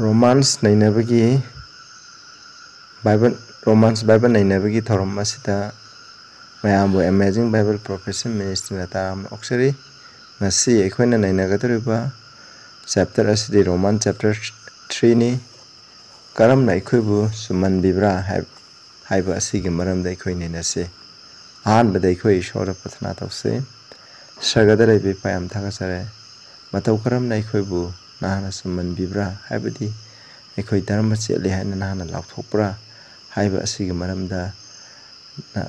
Romance नहीं romance Bible नहीं ना बगी थरम मैं एमेजिंग बो अमेजिंग बाइबल प्रोफेसर मिनिस्टर ने ताम नहीं चैप्टर ऐसे रोमांस चैप्टर थ्री ने कर्म नहीं कोई बु सुमन बिब्रा है है बा ऐसी के मरम दे कोई नहीं ना payam thaga sare matau karam na akhoi bu nahana suman bibra haibadi ꯑꯩꯈꯣꯏ ꯙꯔꯃ ꯆꯦꯠꯂꯤ ꯍꯥꯏꯅ ꯅꯍꯥꯟꯅ ꯂꯥꯎꯊꯣꯛꯄ꯭ꯔꯥ ꯍꯥꯏꯕ ꯑꯁꯤꯒꯤ ꯃꯔꯝꯗ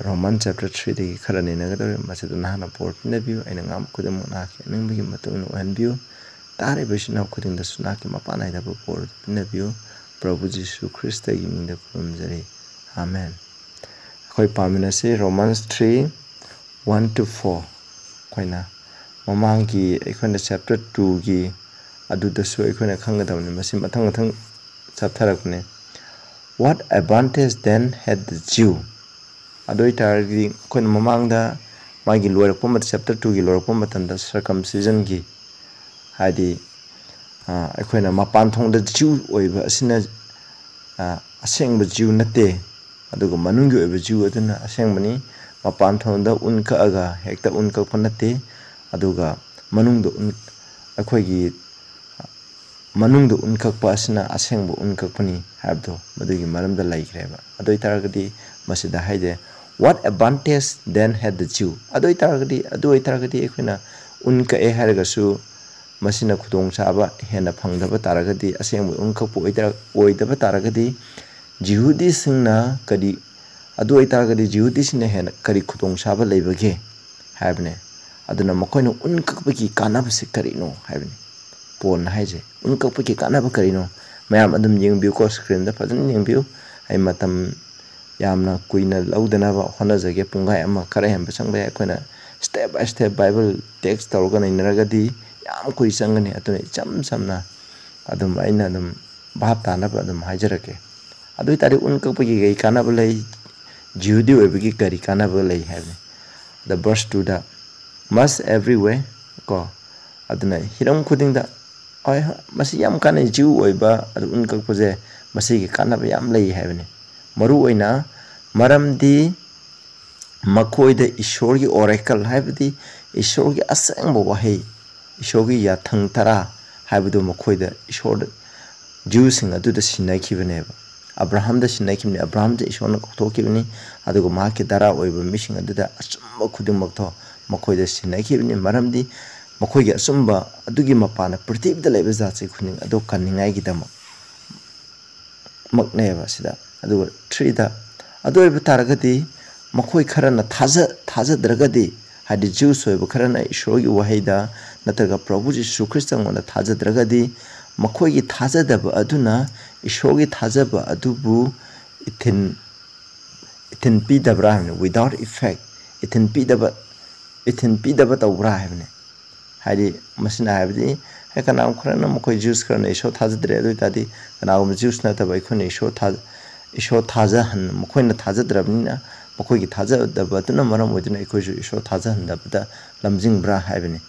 ꯔꯣꯃꯥꯟ ꯆꯦꯞꯇꯔ ꯊ꯭ꯔꯤꯗꯒꯤ ꯈꯔ ꯅꯩꯅꯒꯗꯧꯔꯤ ꯃꯁꯤꯗ ꯅꯍꯥꯛꯅ ꯕꯣꯔ ꯄꯤꯅꯕꯤꯌꯨ ꯑꯩꯅ ꯉꯥꯡꯕ ꯈꯨꯗꯤꯡꯃꯛ ꯅꯍꯥꯛꯀꯤ ꯑꯅꯤꯡꯕꯒꯤ ꯃꯇꯨꯡ ꯏꯟꯅ ꯑꯣꯏꯍꯟꯕꯤꯌꯨ ꯇꯥꯔꯤꯕ ꯏꯆꯤꯟ ꯈꯨꯗꯤꯡꯗꯁꯨ ꯅꯍꯥꯛꯀꯤ ꯃꯄꯥꯟ ꯅꯥꯏꯗꯕ ꯕꯣꯔ ꯄꯤꯅꯕꯤꯌꯨ ꯄ꯭ꯔꯚꯨ ꯖꯤꯁꯨ ꯈ꯭ꯔꯤꯁꯇꯒꯤ ꯃꯤꯡꯗ ꯈꯨꯔꯨꯝꯖꯔꯤ ꯑꯥꯃꯦꯟ ꯑꯩꯈꯣꯏ ꯄꯥꯃꯤꯟꯅꯁꯤ Romans three one to four ꯑꯩꯈꯣꯏꯅ ꯃꯃꯥꯡꯒꯤ ꯑꯩꯈꯣꯏꯅ ꯆꯦꯞꯇꯔ ꯇꯨꯒꯤ ꯑꯗꯨꯗꯁꯨ ꯑꯩꯈꯣꯏꯅ ꯈꯪꯒꯗꯕꯅꯤ ꯃꯁꯤ ꯃꯊꯪ ꯃꯊꯪ ꯆꯠꯊꯔꯛꯄꯅꯤ ꯋꯥꯠ ꯑꯦꯗꯚꯥꯟꯇꯦꯖ ꯗꯦꯟ ꯍꯦꯠ ꯗ ꯖ꯭ꯌꯨ ꯑꯗꯨ ꯑꯣꯏꯇꯥꯔꯒꯗꯤ ꯑꯩꯈꯣꯏꯅ ꯃꯃꯥꯡꯗ ꯃꯥꯒꯤ ꯂꯣꯏꯔꯛꯄ ꯃꯇꯝ ꯆꯦꯞꯇꯔ ꯇꯨꯒꯤ ꯂꯣꯏꯔꯛꯄ ꯃꯇꯝꯗ ꯁꯔꯀꯝꯁꯤꯖꯟꯒꯤ ꯍꯥꯏꯗꯤ ꯑꯩꯈꯣꯏꯅ ꯃꯄꯥꯟ ꯊꯣꯡꯗ ꯖ꯭ꯌꯨ ꯑꯣꯏꯕ ꯑꯁꯤꯅ ꯑꯁꯦꯡꯕ ꯖ꯭ꯌꯨ ꯅꯠꯇꯦ ꯑꯗꯨꯒ ꯃꯅꯨꯡꯒꯤ ꯑꯣꯏꯕ ꯖ꯭ꯌꯨ ꯑꯗꯨꯅ ꯑꯁꯦꯡꯕꯅꯤ ꯃꯄꯥꯟ ꯊꯣꯡꯗ ꯎꯟ ꯀꯛꯑꯒ ꯍꯦꯛꯇ ꯎꯟ ꯀꯛꯄ ꯅꯠꯇꯦ ꯑꯗꯨꯒ ꯃꯅꯨꯡꯗ ꯎꯟ ꯑꯩꯈꯣꯏꯒꯤ मनुंग उनकप असेंब उनकपनी लाइग्रेबी है what advantage then had the Jew adoi taragadi adoi taragadi ekuna unka e haragasu masina khudong saba hena phangdaba taragadi aseng unka po oidara oidaba taragadi jihudi singna kadi adoi taragadi jihudi singna hena kari khudong saba leibage habne aduna makoina unka bagi kanab se karino habne ꯀꯥꯟꯅꯕꯁꯤ ꯀꯔꯤꯅꯣ ꯍꯥꯏꯕꯅꯤ ꯄꯣꯟꯅ ꯍꯥꯏꯖꯩ ꯎꯟ ꯀꯛꯄꯒꯤ ꯀꯥꯟꯅꯕ ꯀꯔꯤꯅꯣ ꯃꯌꯥꯝ ꯑꯗꯨꯝ ꯌꯦꯡꯕꯤꯌꯨꯀꯣ ꯁ꯭ꯀ꯭ꯔꯤꯟꯗ ꯐꯖꯅ ꯌꯦꯡꯕꯤꯌꯨ ꯑꯩ ꯃꯇꯝ ꯌꯥꯝꯅ ꯀꯨꯏꯅ ꯂꯧꯗꯅꯕ ꯍꯣꯠꯅꯖꯒꯦ ꯄꯨꯡꯈꯥꯏ ꯑꯃ ꯈꯔ ꯍꯦꯟꯕ ꯆꯪꯕ ꯌꯥꯏ ꯑꯩꯈꯣꯏꯅ step by step Bible text ꯇꯧꯔꯒ ꯅꯩꯅꯔꯒꯗꯤ ꯌꯥꯝ ꯀꯨꯏ ꯆꯪꯒꯅꯤ ꯑꯗꯨꯅ ꯏꯆꯝ ꯆꯝꯅ ꯑꯗꯨꯝ ꯑꯩꯅ ꯑꯗꯨꯝ ꯚꯥꯞ ꯇꯥꯅꯕ ꯑꯗꯨꯝ ꯍꯥꯏꯖꯔꯛꯀꯦ ꯑꯗꯨ ꯑꯣꯏꯇꯥꯔꯗꯤ ꯎꯟ ꯀꯛꯄꯒꯤ ꯀꯔꯤ ꯀꯥꯟꯅꯕ ꯂꯩ ꯖꯤꯎꯗꯤ ꯑꯣꯏꯕꯒꯤ ꯀꯔꯤ ꯀꯥꯟꯅꯕ ꯂꯩ ꯍꯥꯏꯕꯅꯤ ꯗ ꯕꯔꯁ ꯇꯨꯗ ꯃꯁ ꯑꯦꯚ꯭ꯔꯤ ꯋꯦ ꯀꯣ ꯑꯗꯨꯅ ꯍꯤꯔꯝ ꯈꯨꯗꯤꯡꯗ ꯍꯣꯏ ꯃꯁꯤ ꯌꯥꯝ ꯀꯥꯟꯅꯩ ꯖꯤꯎ ꯑꯣꯏꯕ ꯑꯗꯨ ꯎꯟ ꯀꯛꯄꯁꯦ ꯃꯁꯤꯒꯤ ꯀꯥꯟꯅꯕ ꯌꯥꯝ ꯂꯩ ꯍꯥꯏꯕꯅꯤ ꯃꯔꯨꯑꯣꯏꯅ ꯃꯔꯝꯗꯤ ꯃꯈꯣꯏꯗ ꯏꯁꯣꯔꯒꯤ ꯑꯣꯔꯦꯀꯜ ꯍꯥꯏꯕꯗꯤ ꯏꯁꯣꯔꯒꯤ ꯑꯁꯦꯡꯕ ꯋꯥꯍꯩ ꯏꯁꯣꯔꯒꯤ ꯌꯥꯊꯪ ꯇꯔꯥ ꯍꯥꯏꯕꯗꯨ ꯃꯈꯣꯏꯗ ꯏꯁꯣꯔꯗ ꯖ꯭ꯌꯨꯁꯤꯡ ꯑꯗꯨꯗ ꯁꯤꯟꯅꯈꯤꯕꯅꯦꯕ ꯑꯕ꯭ꯔꯥꯍꯝꯗ ꯁꯤꯟꯅꯈꯤꯕꯅꯤ ꯑꯕ꯭ꯔꯥꯍꯝꯗ ꯏꯁꯣꯔꯅ ꯀꯧꯊꯣꯛꯈꯤꯕꯅꯤ ꯑꯗꯨꯒ ꯃꯍꯥꯛꯀꯤ ꯗꯔꯥ ꯑꯣꯏꯕ ꯃꯤꯁꯤꯡ ꯑꯗꯨꯗ ꯑꯆꯨꯝꯕ ꯈꯨꯗꯤꯡꯃꯛꯇꯣ ꯃꯈꯣꯏꯗ ꯁꯤꯟꯅꯈꯤꯕꯅꯤ ꯃꯔꯝꯗꯤ ꯃꯈꯣꯏꯒꯤ ꯑꯆꯨꯝꯕ ꯑꯗꯨꯒꯤ ꯃꯄꯥꯟꯅ ꯄ꯭ꯔꯤꯊꯤꯕꯤꯗ ꯂꯩꯕ ꯖꯥꯠꯁꯤ ꯈꯨꯗꯤꯡ ꯑꯗꯨ ꯀꯟꯅꯤꯡꯉꯥꯏꯒꯤꯗꯃꯛ ꯃꯛꯅꯦꯕ ꯁꯤꯗ ꯑꯗꯨꯒ ꯊ꯭ꯔꯤꯗ ꯑꯗꯨ ꯑꯣꯏꯕ ꯇꯥꯔꯒꯗꯤ ꯃꯈꯣꯏ ꯈꯔꯅ ꯊꯥꯖ ꯊꯥꯖꯗ꯭ꯔꯒꯗꯤ ꯍꯥꯏꯗꯤ ꯖꯨꯁ ꯑꯣꯏꯕ ꯈꯔꯅ ꯏꯁꯣꯔꯒꯤ ꯋꯥꯍꯩꯗ ꯅꯠꯇ꯭ꯔꯒ ꯄ꯭ꯔꯚꯨ ꯖꯤꯁꯨ ꯈ꯭ꯔꯤꯁꯇꯉꯣꯟꯗ ꯊꯥꯖꯗ꯭ꯔꯒꯗꯤ ꯃꯈꯣꯏꯒꯤ ꯊꯥꯖꯗꯕ ꯑꯗꯨꯅ ꯏꯁꯣꯔꯒꯤ ꯊꯥꯖꯕ ꯑꯗꯨꯕు ꯏꯊꯤꯟ ꯏꯊꯤꯟ ꯄꯤꯗꯕ꯭ꯔꯥ ꯍꯥꯏꯕꯅꯤ ꯋꯤꯗꯥꯎꯠ ꯏꯐꯦꯛ ꯏꯊꯤꯟ ꯄꯤꯗꯕ ꯏꯊꯤꯟ ꯄꯤꯗꯕ ꯇꯧꯕ꯭ꯔꯥ ꯍꯥꯏꯕꯅꯤ ꯍꯥꯏꯗꯤ ꯃꯁꯤꯅ ꯍꯥꯏꯕꯗꯤ ꯍꯦ ꯀꯅꯥꯒꯨꯝꯕ ꯈꯔꯅ ꯃꯈꯣꯏ ꯖ꯭ꯌꯨꯁ ꯈꯔꯅ ꯏꯁꯣꯔ ꯊꯥꯖꯗ꯭ꯔꯦ ꯑꯗꯨ ꯑꯣꯏꯇꯥꯔꯗꯤ ꯀꯅꯥꯒꯨꯝꯕ ꯖ꯭ꯌꯨꯁ ꯅꯠꯇꯕ ꯑꯩꯈꯣꯏꯅ ꯏꯁꯣꯔ ꯏꯁꯣꯔ ꯊꯥꯖꯍꯟ ꯃꯈꯣꯏꯅ ꯊꯥꯖꯗ꯭ꯔꯕꯅꯤꯅ ꯃꯈꯣꯏꯒꯤ ꯊꯥꯖꯗꯕ ꯑꯗꯨꯅ ꯃꯔꯝ ꯑꯣꯏꯗꯨꯅ ꯑꯩꯈꯣꯏꯁꯨ ꯏꯁꯣꯔ ꯊꯥꯖꯍꯟꯗꯕꯗ ꯂꯝꯖꯤꯡꯕ꯭ꯔꯥ ꯍꯥꯏꯕꯅꯤ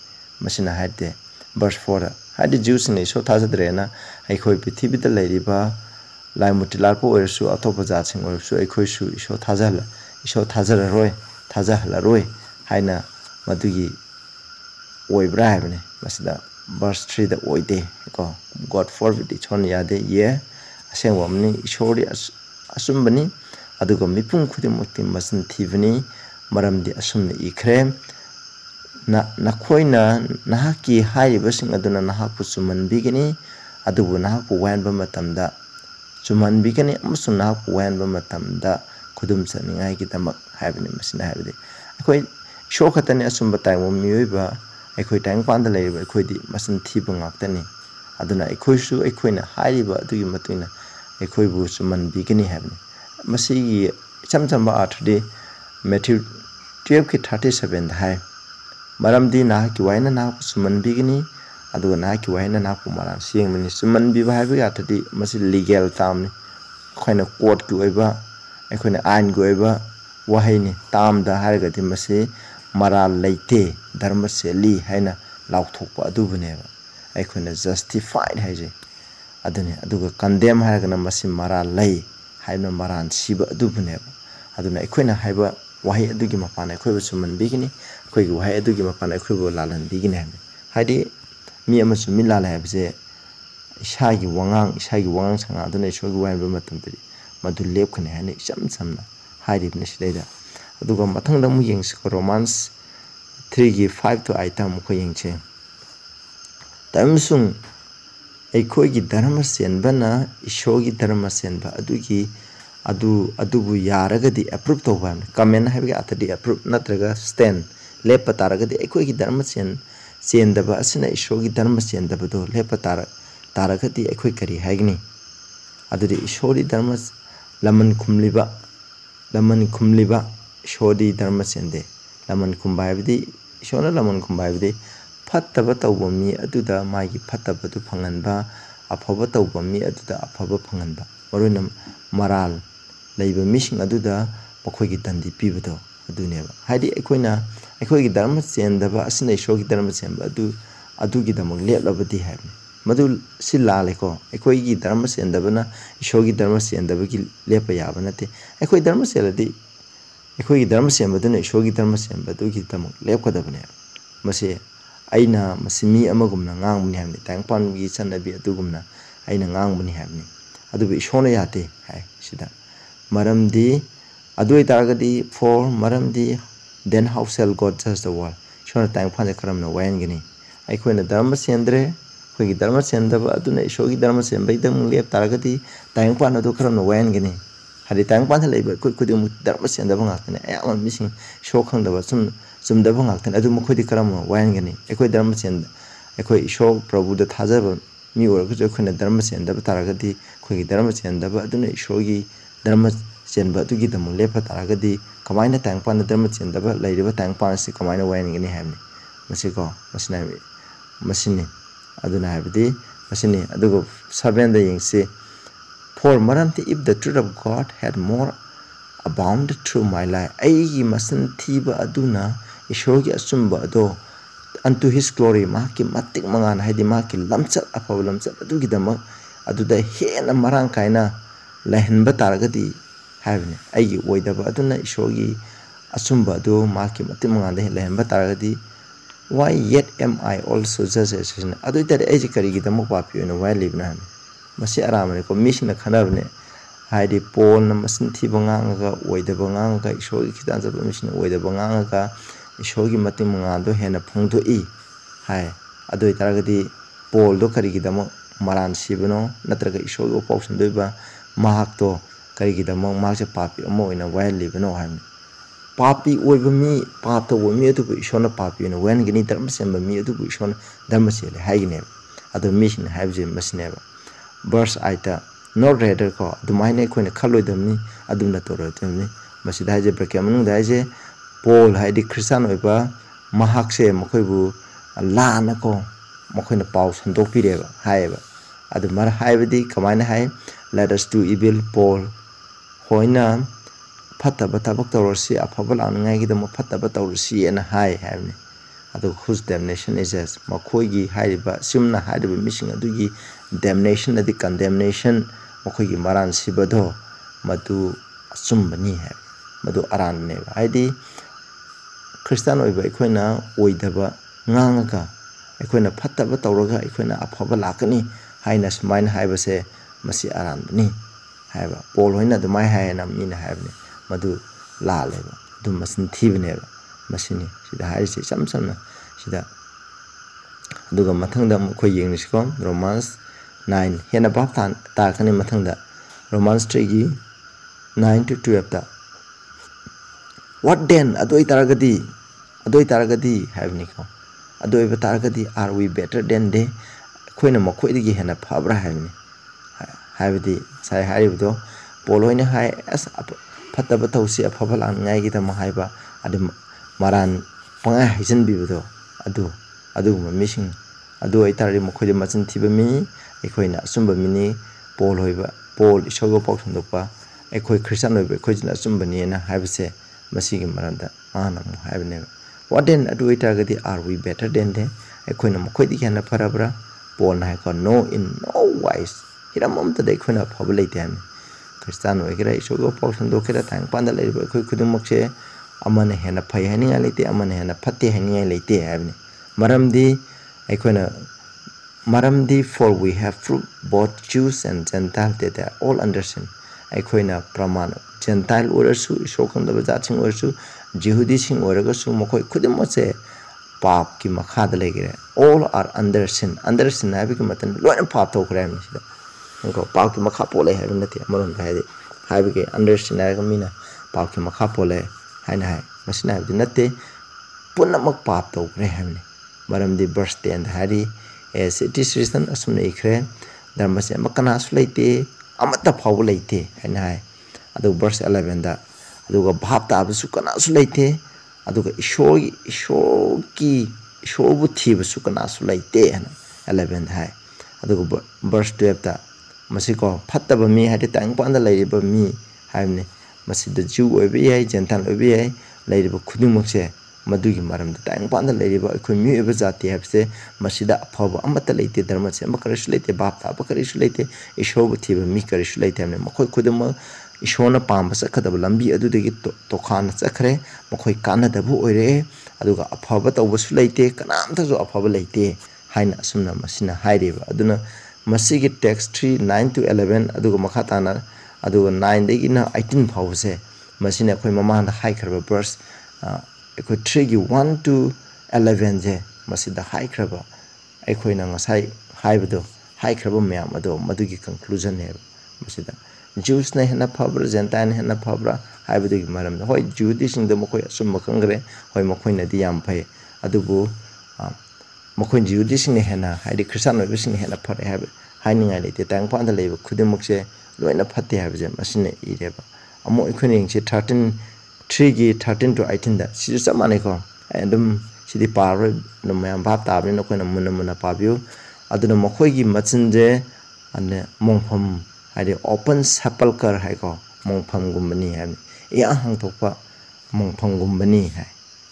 ꯃꯁꯤꯅ ꯍꯥꯏꯗꯦ ꯕꯔꯁ ꯐꯣꯔꯗ ꯍꯥꯏꯗꯤ ꯖ꯭ꯌꯨꯁꯤꯡꯅ ꯏꯁꯣꯔ ꯊꯥꯖꯗ꯭ꯔꯦꯅ ꯑꯩꯈꯣꯏ ꯄ꯭ꯔꯤꯊꯤꯕꯤꯗ ꯂꯩꯔꯤꯕ ꯂꯥꯏ ꯃꯨꯔꯇꯤ ꯂꯥꯠꯄ ꯑꯣꯏꯔꯁꯨ ꯑꯇꯣꯞꯄ ꯖꯥꯠꯁꯤꯡ ꯑꯣꯏꯔꯁꯨ ꯑꯩꯈꯣꯏꯁꯨ ꯏꯁꯣꯔ ꯊꯥꯖꯍꯜ ꯏꯁꯣꯔ ꯊꯥꯖꯔꯔꯣꯏ ꯊꯥꯖꯍꯜꯂꯔꯣꯏ ꯍꯥꯏꯅ ꯃꯗꯨꯒꯤ ओइब्रा हाबने मसिदा verse 3 da oide ko god forbid chon yade ye aseng wamni ishori asumbani aduga mipung khudi mukti masin thibni maramdi asumni ikre na nakhoina nahaki hai basing aduna nahaku suman bigini adubu nahaku wan ba matamda suman bigini amsun nahaku wan ba matamda khudum saningai ki tamak habni masina habde khoi shokhatani asumba tai mom mioi ba ꯑꯩꯈꯣꯏ ꯇꯥꯏꯕꯪꯄꯥꯟꯗ ꯂꯩꯔꯤꯕ ꯑꯩꯈꯣꯏꯗꯤ ꯃꯆꯤꯟ ꯊꯤꯕ ꯉꯥꯛꯇꯅꯤ ꯑꯗꯨꯅ ꯑꯩꯈꯣꯏꯁꯨ ꯑꯩꯈꯣꯏꯅ ꯍꯥꯏꯔꯤꯕ ꯑꯗꯨꯒꯤ ꯃꯇꯨꯡ ꯏꯟꯅ ꯑꯩꯈꯣꯏꯕꯨ ꯆꯨꯝꯍꯟꯕꯤꯒꯅꯤ ꯍꯥꯏꯕꯅꯤ ꯃꯁꯤꯒꯤ ꯏꯆꯝ ꯆꯝꯕ ꯑꯥꯔꯊꯗꯤ ꯃꯦꯊ꯭ꯌꯨ ꯇꯨꯌꯦꯜꯐꯀꯤ ꯊꯥꯔꯇꯤ ꯁꯕꯦꯟꯗ ꯍꯥꯏ ꯃꯔꯝꯗꯤ ꯅꯍꯥꯛꯀꯤ ꯋꯥꯍꯩꯅ ꯅꯍꯥꯛꯄꯨ ꯆꯨꯝꯍꯟꯕꯤꯒꯅꯤ ꯑꯗꯨꯒ ꯅꯍꯥꯛꯀꯤ ꯋꯥꯍꯩꯅ ꯅꯍꯥꯛꯄꯨ ꯃꯔꯥꯜ ꯁꯦꯡꯕꯅꯤ ꯆꯨꯝꯍꯟꯕꯤꯕ ꯍꯥꯏꯕꯒꯤ ꯑꯥꯔꯊꯗꯤ ꯃꯁꯤ ꯂꯤꯒꯦꯜ ꯇꯥꯝꯅꯤ ꯑꯩꯈꯣꯏꯅ ꯀꯣꯔꯠꯀꯤ ꯑꯣꯏꯕ ꯑꯩꯈꯣꯏꯅ ꯑꯥꯏꯟꯒꯤ ꯑꯣꯏꯕ ꯋꯥꯍꯩꯅꯤ ꯇꯥꯝꯗ ꯍꯥꯏꯔꯒꯗꯤ ꯃꯁꯤ ꯃꯔꯥꯜ ꯂꯩꯇꯦ ꯙꯔꯃꯁꯦ ꯂꯤ ꯍꯥꯏꯅ ꯂꯥꯎꯊꯣꯛꯄ ꯑꯗꯨꯕꯨꯅꯦꯕ ꯑꯩꯈꯣꯏꯅ ꯖꯁꯇꯤꯐꯥꯏꯗ ꯍꯥꯏꯖꯩ ꯑꯗꯨꯅꯤ ꯑꯗꯨꯒ ꯀꯟꯗꯦꯝ ꯍꯥꯏꯔꯒꯅ ꯃꯁꯤ ꯃꯔꯥꯜ ꯂꯩ ꯍꯥꯏꯕꯅ ꯃꯔꯥꯜ ꯁꯤꯕ ꯑꯗꯨꯕꯨꯅꯦꯕ ꯑꯗꯨꯅ ꯑꯩꯈꯣꯏꯅ ꯍꯥꯏꯕ ꯋꯥꯍꯩ ꯑꯗꯨꯒꯤ ꯃꯄꯥꯟ ꯑꯩꯈꯣꯏꯕꯨ ꯆꯨꯝꯍꯟꯕꯤꯒꯅꯤ ꯑꯩꯈꯣꯏꯒꯤ ꯋꯥꯍꯩ ꯑꯗꯨꯒꯤ ꯃꯄꯥꯟ ꯑꯩꯈꯣꯏꯕꯨ ꯂꯥꯜꯍꯟꯕꯤꯒꯅꯤ ꯍꯥꯏꯕꯅꯤ ꯍꯥꯏꯗꯤ ꯃꯤ ꯑꯃꯁꯨ ꯃꯤ ꯂꯥꯜꯂꯦ ꯍꯥꯏꯕꯁꯦ ꯏꯁꯥꯒꯤ ꯋꯥꯉꯥꯡ ꯏꯁꯥꯒꯤ ꯋꯥꯉꯥꯡ ꯁꯉꯥꯡ ꯑꯗꯨꯅ ꯏꯁꯣꯔꯒꯤ ꯋꯥꯍꯩ ꯍꯥꯏꯕ ꯃꯇꯝꯗꯗꯤ ꯃꯗꯨ ꯂꯦꯞꯀꯅꯤ ꯍꯥꯏꯅ ꯏꯆꯝ ꯆꯝꯅ ꯍꯥꯏꯔꯤꯕꯅꯤ ꯁꯤꯗꯩꯗ ꯑꯗꯨꯒ ꯃꯊꯪꯗ ꯑꯃꯨꯛ ꯌꯦꯡꯁꯤꯀꯣ ꯔꯣꯃꯥꯟꯁ ꯊ꯭ꯔꯤꯒꯤ ꯐꯥꯏꯚ ꯇꯨ ꯑꯥꯏꯠꯇ ꯑꯃꯨꯛꯀ ꯌꯦꯡꯁꯦ ꯑꯃꯁꯨꯡ ꯑꯩꯈꯣꯏꯒꯤ ꯙꯔꯃ ꯆꯦꯟꯕꯅ ꯏꯁꯣꯔꯒꯤ ꯙꯔꯃ ꯆꯦꯟꯕ ꯑꯗꯨꯒꯤ ꯑꯗꯨ ꯑꯗꯨꯕꯨ ꯌꯥꯔꯒꯗꯤ ꯑꯦꯄ꯭ꯔꯨꯞ ꯇꯧꯕ ꯍꯥꯏꯕꯅꯤ ꯀꯃꯦꯟ ꯍꯥꯏꯕꯒꯤ ꯑꯥꯔꯊꯗꯤ ꯑꯦꯄ꯭ꯔꯨꯞ ꯅꯠꯇ꯭ꯔꯒ ꯁ꯭ꯇꯦꯟ ꯂꯦꯞꯄ ꯇꯥꯔꯒꯗꯤ ꯑꯩꯈꯣꯏꯒꯤ ꯙꯔꯃ ꯆꯦꯟ ꯆꯦꯟꯗꯕ ꯑꯁꯤꯅ ꯏꯁꯣꯔꯒꯤ ꯙꯔꯃ ꯆꯦꯟꯗꯕꯗꯣ ꯂꯦꯞꯄ ꯇꯥꯔ ꯇꯥꯔꯒꯗꯤ ꯑꯩꯈꯣꯏ ꯀꯔꯤ ꯍꯥꯏꯒꯅꯤ ꯑꯗꯨꯗꯤ ꯏꯁꯣꯔꯒꯤ ꯙꯔꯃ ꯂꯃꯟ ꯈꯨꯝꯂꯤꯕ ꯂꯃꯟ ꯈꯨꯝꯂꯤꯕ ꯏꯁꯣꯔꯗꯤ ꯙꯔꯃ ꯆꯦꯟꯗꯦ ꯂꯃꯟ ꯈꯨꯝꯕ ꯍꯥꯏꯕꯗꯤ ꯏꯁꯣꯔꯅ ꯂꯃꯟ ꯈꯨꯝꯕ ꯍꯥꯏꯕꯗꯤ ꯐꯠꯇꯕ ꯇꯧꯕ ꯃꯤ ꯑꯗꯨꯗ ꯃꯥꯒꯤ ꯐꯠꯇꯕꯗꯨ ꯐꯪꯍꯟꯕ ꯑꯐꯕ ꯇꯧꯕ ꯃꯤ ꯑꯗꯨꯗ ꯑꯐꯕ ꯐꯪꯍꯟꯕ ꯃꯔꯨꯑꯣꯏꯅ ꯃꯔꯥꯜ ꯂꯩꯕ ꯃꯤꯁꯤꯡ ꯑꯗꯨꯗ ꯃꯈꯣꯏꯒꯤ ꯗꯟꯗꯤ ꯄꯤꯕꯗꯣ ꯑꯗꯨꯅꯦꯕ ꯍꯥꯏꯗꯤ ꯑꯩꯈꯣꯏꯅ ꯑꯩꯈꯣꯏꯒꯤ ꯙꯔꯃ ꯆꯦꯟꯗꯕ ꯑꯁꯤꯅ ꯏꯁꯣꯔꯒꯤ ꯙꯔꯃ ꯆꯦꯟꯕ ꯑꯗꯨ ꯑꯗꯨꯒꯤꯗꯃꯛ ꯂꯦꯞꯂꯕꯗꯤ ꯍꯥꯏꯕꯅꯤ ꯃꯗꯨ ꯁꯤ ꯂꯥꯜꯂꯦꯀꯣ ꯑꯩꯈꯣꯏꯒꯤ ꯙꯔꯃ ꯆꯦꯟꯗꯕꯅ ꯏꯁꯣꯔꯒꯤ ꯙꯔꯃ ꯆꯦꯟꯗꯕꯒꯤ ꯂꯦꯞꯄ ꯌꯥꯕ ꯅꯠꯇꯦ ꯑꯩꯈꯣꯏ ꯙꯔꯃ ꯆꯦꯜꯂꯗꯤ ꯑꯩꯈꯣꯏꯒꯤ ꯙꯔꯃ ꯆꯦꯟꯕꯗꯨꯅ ꯏꯁꯣꯔꯒꯤ ꯙꯔꯃ ꯆꯦꯟꯕ ꯑꯗꯨꯒꯤꯗꯃꯛ ꯂꯦꯞꯀꯗꯕꯅꯦꯕ ꯃꯁꯤ ꯑꯩꯅ ꯃꯁꯤ ꯃꯤ ꯑꯃꯒꯨꯝꯅ ꯉꯥꯡꯕꯅꯤ ꯍꯥꯏꯕꯅꯤ ꯇꯥꯏꯕꯪꯄꯥꯟꯒꯤ ꯆꯠꯅꯕꯤ ꯑꯗꯨꯒꯨꯝꯅ ꯑꯩꯅ ꯉꯥꯡꯕꯅꯤ ꯍꯥꯏꯕꯅꯤ ꯑꯗꯨꯕꯨ ꯏꯁꯣꯔꯅ ꯌꯥꯗꯦ ꯍꯥꯏ ꯁꯤꯗ ꯃꯔꯝꯗꯤ ꯑꯗꯨ ꯑꯣꯏꯇꯥꯔꯒꯗꯤ ꯐꯣꯔ ꯃꯔꯝꯗꯤ ꯗꯦꯟ ꯍꯥꯎ ꯁꯦꯜ ꯒꯣꯗ ꯖꯁ ꯗ ꯋꯥꯔꯜ ꯏꯁꯣꯔꯅ ꯇꯥꯏꯕꯪꯄꯥꯟꯁꯦ ꯀꯔꯝꯅ ꯋꯥꯌꯦꯟꯒꯅꯤ ꯑꯩꯈꯣꯏꯅ ꯙꯔꯃ ꯆꯦꯟꯗ꯭ꯔꯦ ꯑꯩꯈꯣꯏꯒꯤ ꯙꯔꯃ ꯆꯦꯟꯗꯕ ꯑꯗꯨꯅ ꯏꯁꯣꯔꯒꯤ ꯙꯔꯃ ꯆꯦꯟꯕꯒꯤꯗꯃꯛ ꯂꯦꯞ ꯇꯥꯔꯒꯗꯤ ꯇꯥꯏꯕꯪꯄꯥꯟ ꯑꯗꯨ ꯀꯔꯝꯅ ꯋꯥꯌꯦꯟꯒꯅꯤ hari tang pan thalai ba ku ku dum dharma sen da bang hakten ya man missing show khang da ba sum sum da bang hakten adu mukhodi karam wayan gani ekoi dharma sen da ekoi show prabhu da thaja ba mi or ku khune dharma sen da ba tar ga di ku gi dharma sen da ba adu ne show gi dharma sen ba tu gi da mulle pa tar ga di kamai na tang pan da dharma sen da ba lai ba tang pan si kamai na wayan gani ha ni masi ko masi na mi masi ni adu na ha bi masi ni adu go saben da ying si For maramti if the truth of God had more abounded through my life, aigi masan thiba aduna ishogi asumba ado unto his glory maki matik mangan haidi maki lamchat apaw lamchat adu gidama adu da hena marang kaina lahenba taragadi habne aigi oidaba aduna ishogi asumba adu maki matik mangan lahenba taragadi why yet am i also just as sin adu tar aji kari gidama papi no why live na ꯃꯁꯤ ꯑꯔꯥꯟꯕꯅꯤꯀꯣ ꯃꯤꯁꯤꯡꯅ ꯈꯟꯅꯕꯅꯦ ꯍꯥꯏꯗꯤ ꯄꯣꯜꯅ ꯃꯆꯤꯟ ꯊꯤꯕ ꯉꯥꯡꯉꯒ ꯑꯣꯏꯗꯕ ꯉꯥꯡꯉꯒ ꯏꯁꯣꯔꯒꯤ ꯈꯤꯇꯪ ꯆꯠꯄ ꯃꯤꯁꯤꯡꯅ ꯑꯣꯏꯗꯕ ꯉꯥꯡꯉꯒ ꯏꯁꯣꯔꯒꯤ ꯃꯇꯤꯡ ꯃꯉꯥꯜꯗꯣ ꯍꯦꯟꯅ ꯐꯣꯡꯗꯣꯛꯏ ꯍꯥꯏ ꯑꯗꯨ ꯑꯣꯏꯇꯥꯔꯒꯗꯤ ꯄꯣꯜꯗꯣ ꯀꯔꯤꯒꯤꯗꯃꯛ ꯃꯔꯥꯟ ꯁꯤꯕꯅꯣ ꯅꯠꯇ꯭ꯔꯒ ꯏꯁꯣꯔꯒ ꯄꯥꯎꯁꯟꯗꯣꯏꯕ ꯃꯍꯥꯛꯇꯣ ꯀꯔꯤꯒꯤꯗꯃꯛ ꯃꯍꯥꯛꯁꯦ ꯄꯥꯄꯤ ꯑꯃ ꯑꯣꯏꯅ ꯋꯥꯌꯦꯜꯂꯤꯕꯅꯣ ꯍꯥꯏꯕꯅꯤ ꯄꯥꯄꯤ ꯑꯣꯏꯕ ꯃꯤ ꯄꯥꯞ ꯇꯧꯕ ꯃꯤ ꯑꯗꯨꯕꯨ ꯏꯁꯣꯔꯅ ꯄꯥꯄꯤ ꯑꯣꯏꯅ ꯋꯥꯌꯦꯟꯒꯅꯤ ꯙꯔꯃ ꯆꯦꯟꯕ ꯃꯤ ꯑꯗꯨꯕꯨ ꯏꯁꯣꯔꯅ ꯙꯔꯃ ꯆꯦꯜꯂꯦ ꯍꯥꯏꯒꯅꯦꯕ ꯑꯗꯣ ꯃꯤꯁꯤꯡꯅ ꯍꯥꯏꯕꯁꯦ ꯃꯁꯤꯅꯦꯕ ꯚꯔꯁ ꯑꯥꯏꯠꯇ ꯅꯣꯠ ꯔꯦꯗꯔ ꯀꯣ ꯑꯗꯨꯃꯥꯏꯅ ꯑꯩꯈꯣꯏꯅ ꯈꯜꯂꯣꯏꯗꯕꯅꯤ ꯑꯗꯨꯝꯅ ꯇꯧꯔꯣꯏꯗꯕꯅꯤ ꯃꯁꯤꯗ ꯍꯥꯏꯁꯦ ꯕ꯭ꯔꯦꯀꯦꯠ ꯃꯅꯨꯡꯗ ꯍꯥꯏꯁꯦ ꯄꯣꯜ ꯍꯥꯏꯗꯤ ꯈ꯭ꯔꯤꯁꯇꯥꯟ ꯑꯣꯏꯕ ꯃꯍꯥꯛꯁꯦ ꯃꯈꯣꯏꯕꯨ ꯂꯥꯟꯅꯀꯣ ꯃꯈꯣꯏꯅ ꯄꯥꯎ ꯁꯟꯗꯣꯛꯄꯤꯔꯦꯕ ꯍꯥꯏꯌꯦꯕ ꯑꯗꯨ ꯃꯔ ꯍꯥꯏꯕꯗꯤ ꯀꯃꯥꯏꯅ ꯍꯥꯏ ꯂꯦꯇꯁ ꯇꯨ ꯏꯕꯤꯜ ꯄꯣꯜ ꯍꯣꯏꯅ ꯐꯠꯇꯕ ꯊꯕꯛ ꯇꯧꯔꯁꯤ ꯑꯐꯕ ꯂꯥꯛꯅꯤꯡꯉꯥꯏꯒꯤꯗꯃꯛ ꯐꯠꯇꯕ ꯇꯧꯔꯁꯤꯅ ꯍꯥꯏ ꯍꯥꯏꯕꯅꯤ ꯑꯗꯨꯒ ꯍꯨꯁ ꯗꯦꯝꯅꯦꯁꯟ ꯏꯖꯦꯁ ꯃꯈꯣꯏꯒꯤ ꯍꯥꯏꯔꯤꯕ ꯑꯁꯨꯝꯅ ꯍꯥꯏꯔꯤꯕ ꯃꯤꯁꯤꯡ ꯑꯗꯨꯒꯤ ꯗꯦꯝꯅꯦꯁꯟ ꯑꯗꯤ ꯀꯟꯗꯦꯝꯅꯦꯁꯟ ꯃꯈꯣꯏꯒꯤ ꯃꯔꯥꯟ ꯁꯤꯕꯗꯣ ꯃꯗꯨ ꯑꯆꯨꯝꯕꯅꯤ ꯍꯥꯏꯕ ꯃꯗꯨ ꯑꯔꯥꯟꯕꯅꯦꯕ ꯍꯥꯏꯗꯤ ꯈ꯭ꯔꯤꯁꯇꯥꯟ ꯑꯣꯏꯕ ꯑꯩꯈꯣꯏꯅ ꯑꯣꯏꯗꯕ ꯉꯥꯡꯉꯒ ꯑꯩꯈꯣꯏꯅ ꯐꯠꯇꯕ ꯇꯧꯔꯒ ꯑꯩꯈꯣꯏꯅ ꯑꯐꯕ ꯂꯥꯛꯀꯅꯤ ꯍꯥꯏꯅ ꯁꯨꯃꯥꯏꯅ ꯍꯥꯏꯕꯁꯦ ꯃꯁꯤ ꯑꯔꯥꯟꯕꯅꯤ ꯍꯥꯏꯕ ꯄꯣꯜ ꯍꯣꯏꯅ ꯑꯗꯨꯃꯥꯏꯅ ꯍꯥꯏꯌꯦꯅ ꯃꯤꯅ ꯍꯥꯏꯕꯅꯤ ꯃꯗꯨ ꯂꯥꯜꯂꯦꯕ ꯑꯗꯨ ꯃꯆꯤꯟ ꯊꯤꯕꯅꯦꯕ ꯃꯁꯤꯅꯤ ꯁꯤꯗ ꯍꯥꯏꯔꯤꯁꯦ ꯏꯆꯝ ꯆꯝꯅ ꯁꯤꯗ ꯑꯗꯨꯒ ꯃꯊꯪꯗ ꯑꯃꯨꯛ ꯑꯩꯈꯣꯏ ꯌꯦꯡꯉꯤꯁꯤꯀꯣ ꯔꯣꯃꯥꯟꯁ नाइन हेन पाप ताकने मथंग रोमांस थ्री की nine to twelve what then adoi taragadi adoi taragadi habni ko adoi ba taragadi are we better than they khoina ma khoi digi hena phabra habni habdi sai hari do poloina hai as phata ba tausi aphabal an ngai gi ta ma hai ba adim maran panga hijin bi do adu adu ma missing ꯑꯗꯨ ꯑꯣꯏꯇꯥꯔꯗꯤ ꯃꯈꯣꯏꯗ ꯃꯆꯤꯟ ꯊꯤꯕ ꯃꯤꯅꯤ ꯑꯩꯈꯣꯏꯅ ꯑꯆꯨꯝꯕ ꯃꯤꯅꯤ Paul ꯑꯣꯏꯕ Paul ꯏꯁꯧꯒ ꯄꯥꯎꯁꯟꯗꯣꯛꯄ ꯑꯩꯈꯣꯏ Christian ꯑꯣꯏꯕ ꯑꯩꯈꯣꯏꯁꯤꯅ ꯑꯆꯨꯝꯕꯅꯦꯅ ꯍꯥꯏꯕꯁꯦ ꯃꯁꯤꯒꯤ ꯃꯔꯝꯗ ꯃꯥꯅ ꯑꯃꯨꯛ ꯍꯥꯏꯕꯅꯦꯕ ꯋꯥꯠ ꯗꯦꯟ ꯑꯗꯨ ꯑꯣꯏꯇꯥꯔꯒꯗꯤ ꯑꯥꯔ ꯋꯤ ꯕꯦꯇꯔ ꯗꯦꯟ ꯗꯦ ꯑꯩꯈꯣꯏꯅ ꯃꯈꯣꯏꯗꯒꯤ ꯍꯦꯟꯅ ꯐꯔꯕ꯭ꯔꯥ ꯄꯣꯜꯅ ꯍꯥꯏꯀꯣ ꯅꯣ ꯏꯟ ꯅꯣ ꯋꯥꯏꯁ ꯍꯤꯔꯝ ꯑꯃꯠꯇꯗ ꯑꯩꯈꯣꯏꯅ ꯑꯐꯕ ꯂꯩꯇꯦ ꯍꯥꯏꯕꯅꯤ ꯈ꯭ꯔꯤꯁꯇꯥꯟ ꯑꯣꯏꯒꯦꯔꯥ ꯏꯁꯧꯒ ꯄꯥꯎꯁꯟꯗꯣꯛꯀꯦꯔꯥ ꯇꯥꯡꯄꯥꯟꯗ ꯂꯩꯔꯤꯕ ꯑꯩꯈꯣꯏ ꯈꯨꯗꯤꯡꯃꯛꯁꯦ ꯑꯃꯅ ꯍꯦꯟꯅ ꯐꯩ ꯍꯥꯏꯅꯤꯡꯉꯥꯏ ꯂꯩꯇꯦ ꯑꯃꯅ ꯍꯦꯟꯅ ꯐꯠꯇꯦ ꯍꯥꯏꯅꯤꯡꯉꯥꯏ ꯂꯩꯇꯦ ꯍꯥꯏꯕꯅꯤ ꯃꯔꯝꯗꯤ अखोना मरमदी for we have proved both Jews and they are all understand अखोना प्रमाण जेंटाइल ओरसु जिहुदी ओरगसु पाप की लेगे all are under sin under sin है लोन पाप तो करे मिसिदा को पाप की मखा पोले है है है के है मीना पाप की मखा पोले है है है नते पुनमक पाप तो करे है मरम दी बर्स टेन हरी एस असुन इखरे धर्म से मकना सुलेते अमत फाव लेते है है बर्स 11 भाप ताबसु ईश्वर ईश्वर कनासु लेते हना 11 हाय अदुगा वर्स 12 ता मसिको फत्तब मी हादे तांग पांदा लेरिब मी हायने मसिद जू ओइबे याय जेंतान ओइबे ꯃꯗꯨꯒꯤ ꯃꯔꯝꯗ ꯇꯥꯏꯕꯪꯄꯥꯟꯗ ꯂꯩꯔꯤꯕ ꯑꯩꯈꯣꯏ ꯃꯤꯑꯣꯏꯕ ꯖꯥꯇꯤ ꯍꯥꯏꯕꯁꯦ ꯃꯁꯤꯗ ꯑꯐꯕ ꯑꯃꯠꯇ ꯂꯩꯇꯦ ꯙꯔꯃꯁꯦ ꯑꯃ ꯀꯔꯤꯁꯨ ꯂꯩꯇꯦ ꯚꯥꯞ ꯇꯥꯕ ꯀꯔꯤꯁꯨ ꯂꯩꯇꯦ ꯏꯁꯣꯔꯕꯨ ꯊꯤꯕ ꯃꯤ ꯀꯔꯤꯁꯨ ꯂꯩꯇꯦ ꯍꯥꯏꯕꯅꯤ ꯃꯈꯣꯏ ꯈꯨꯗꯤꯡꯃꯛ ꯏꯁꯣꯔꯅ ꯄꯥꯝꯕ ꯆꯠꯀꯗꯕ ꯂꯝꯕꯤ ꯑꯗꯨꯗꯒꯤ ꯇꯣꯈꯥꯟꯅ ꯆꯠꯈ꯭ꯔꯦ ꯃꯈꯣꯏ ꯀꯥꯟꯅꯗꯕ ꯑꯣꯏꯔꯛꯑꯦ ꯑꯗꯨꯒ ꯑꯐꯕ ꯇꯧꯕꯁꯨ ꯂꯩꯇꯦ ꯀꯅꯥꯝꯇꯁꯨ ꯑꯐꯕ ꯂꯩꯇꯦ ꯍꯥꯏꯅ ꯑꯁꯨꯝꯅ ꯃꯁꯤꯅ ꯍꯥꯏꯔꯤꯕ ꯑꯗꯨꯅ ꯃꯁꯤꯒꯤ text three nine to eleven ꯑꯗꯨꯒ ꯃꯈꯥ ꯇꯥꯅ ꯑꯗꯨꯒ ꯅꯥꯏꯟꯗꯒꯤꯅ ꯑꯩꯠꯇꯤꯟ ꯐꯥꯎꯕꯁꯦ ꯃꯁꯤꯅ ꯑꯩꯈꯣꯏ ꯃꯃꯥꯡꯗ ꯍꯥꯏꯈ꯭ꯔꯕ ꯕꯔꯁ ꯑꯩꯈꯣꯏ ꯊ꯭ꯔꯤꯒꯤ ꯋꯥꯟ ꯇꯨ ꯑꯦꯂꯕꯦꯟꯁꯦ ꯃꯁꯤꯗ ꯍꯥꯏꯈ꯭ꯔꯕ ꯑꯩꯈꯣꯏꯅ ꯉꯁꯥꯏ ꯍꯥꯏꯕꯗꯣ ꯍꯥꯏꯈ꯭ꯔꯕ ꯃꯌꯥꯝ ꯑꯗꯣ ꯃꯗꯨꯒꯤ ꯀꯟꯀ꯭ꯂꯨꯖꯟꯅꯦꯕ ꯃꯁꯤꯗ ꯖ꯭ꯌꯨꯁꯅ ꯍꯦꯟꯅ ꯐꯕ꯭ꯔꯥ ꯖꯦꯟꯇꯥꯏꯟꯅ ꯍꯦꯟꯅ ꯐꯕ꯭ꯔꯥ ꯍꯥꯏꯕꯗꯨꯒꯤ ꯃꯔꯝꯗ ꯍꯣꯏ ꯖꯨꯗꯤꯁꯤꯡꯗ ꯃꯈꯣꯏ ꯑꯆꯨꯝꯕ ꯈꯪꯈ꯭ꯔꯦ ꯍꯣꯏ ꯃꯈꯣꯏꯅꯗꯤ ꯌꯥꯝ ꯐꯩ ꯑꯗꯨꯕꯨ ꯃꯈꯣꯏ ꯖꯨꯗꯤꯁꯤꯡꯅ ꯍꯦꯟꯅ ꯍꯥꯏꯗꯤ ꯈ꯭ꯔꯤꯁꯇꯥꯟ ꯑꯣꯏꯕꯁꯤꯡꯅ ꯍꯦꯟꯅ ꯐꯔꯦ ꯍꯥꯏꯕ ꯍꯥꯏꯅꯤꯡꯉꯥꯏ ꯂꯩꯇꯦ ꯇꯥꯏꯪꯄꯥꯟꯗ ꯂꯩꯕ ꯈꯨꯗꯤꯡꯃꯛꯁꯦ ꯂꯣꯏꯅ ꯐꯠꯇꯦ ꯍꯥꯏꯕꯁꯦ ꯃꯁꯤꯅ ꯏꯔꯦꯕ ꯑꯃꯨꯛ ꯑꯩꯈꯣꯏꯅ ꯌꯦꯡꯁꯤ thirteen three thirteen to eighteen चप मानेको सिदी पारो मैं भाप ताबने नखोन मुन मुन पाबू अदन मखोगी मचिनजे अने मोंफम हाइदे ओपन सेपलकर हाइको मोंफम गुमबनी है या हांगथोप मोंफम गुमबनी है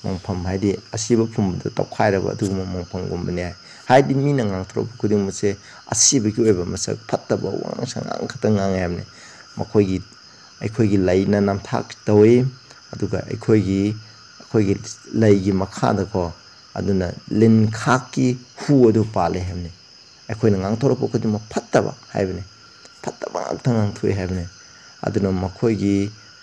मोंफम हाइदे असीब फुमद तौखाइरब अदुगम मोंफम गुमबनी है हाइदे मीन गांथ्रोब खुदिंग मसे असीबगी ओइब मसक फत्तब वांग सांग खतंग गांग है मखोगी अखोगी लाइना नामथाक तवे ꯑꯗꯨꯒ ꯑꯩꯈꯣꯏꯒꯤ ꯑꯩꯈꯣꯏꯒꯤ ꯂꯩꯒꯤ ꯃꯈꯥꯗꯀꯣ ꯑꯗꯨꯅ ꯂꯤꯟ ꯈꯥꯛꯀꯤ ꯍꯨ ꯑꯗꯨ ꯄꯥꯜꯂꯦ ꯍꯥꯏꯕꯅꯤ ꯑꯩꯈꯣꯏꯅ ꯉꯥꯡꯊꯣꯔꯛꯄ ꯈꯨꯗꯤꯡꯃꯛ ꯐꯠꯇꯕ ꯍꯥꯏꯕꯅꯤ ꯐꯠꯇꯕ ꯉꯥꯛꯇ ꯉꯥꯡꯊꯣꯛꯏ ꯍꯥꯏꯕꯅꯤ ꯑꯗꯨꯅ ꯃꯈꯣꯏꯒꯤ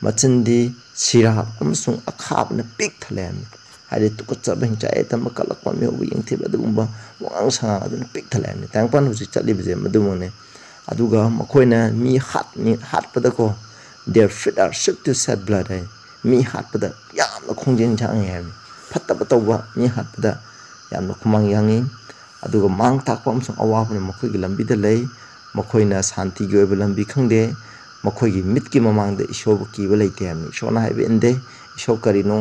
ꯃꯆꯤꯟꯗꯤ ꯁꯤꯔꯥꯞ ꯑꯃꯁꯨꯡ ꯑꯈꯥꯕꯅ ꯄꯤꯛ ꯊꯜꯂꯦ ꯍꯥꯏꯕꯅꯤ ꯍꯥꯏꯗꯤ ꯇꯨꯀꯠꯆꯕ ꯍꯤꯡꯆꯥꯏꯌꯦꯇꯝꯕ ꯀꯜꯂꯛꯄ ꯃꯤꯑꯣꯏꯕ ꯌꯦꯡꯊꯤꯕ ꯑꯗꯨꯒꯨꯝꯕ ꯋꯥꯉꯥꯡ ꯁꯉꯥꯡ ꯑꯗꯨꯅ ꯄꯤꯛ ꯊꯜꯂꯦ ꯍꯥꯏꯕꯅꯤ ꯇꯥꯏꯕꯪꯄꯥꯟ ꯍꯧꯖꯤꯛ ꯆꯠꯂꯤꯕꯁꯦ ꯃꯗꯨꯃꯛꯅꯦ ꯑꯗꯨꯒ ꯃꯈꯣꯏꯅ ꯃꯤ ꯍꯥꯠꯅꯤ ꯍꯥꯠꯄꯗꯀꯣ there feet are swift to shed blood ꯍꯥꯏ ꯃꯤ ꯍꯥꯠꯄꯗ ꯌꯥꯝꯅ ꯈꯣꯡꯖꯦꯜ ꯁꯥꯡꯉꯤ ꯍꯥꯏꯕꯅꯤ ꯐꯠꯇꯕ ꯇꯧꯕ ꯃꯤ ꯍꯥꯠꯄꯗ ꯌꯥꯝꯅ ꯈꯨꯃꯥꯡ ꯌꯥꯡꯉꯤ ꯑꯗꯨꯒ ꯃꯥꯡ ꯇꯥꯛꯄ ꯑꯃꯁꯨꯡ ꯑꯋꯥꯕꯅ ꯃꯈꯣꯏꯒꯤ ꯂꯝꯕꯤꯗ ꯂꯩ ꯃꯈꯣꯏꯅ ꯁꯥꯟꯇꯤꯒꯤ ꯑꯣꯏꯕ ꯂꯝꯕꯤ ꯈꯪꯗꯦ ꯃꯈꯣꯏꯒꯤ ꯃꯤꯠꯀꯤ ꯃꯃꯥꯡꯗ ꯏꯁꯣꯔꯕꯨ ꯀꯤꯕ ꯂꯩꯇꯦ ꯍꯥꯏꯕꯅꯤ ꯏꯁꯣꯔꯅ ꯍꯥꯏꯕ ꯏꯟꯗꯦ ꯏꯁꯣꯔ ꯀꯔꯤꯅꯣ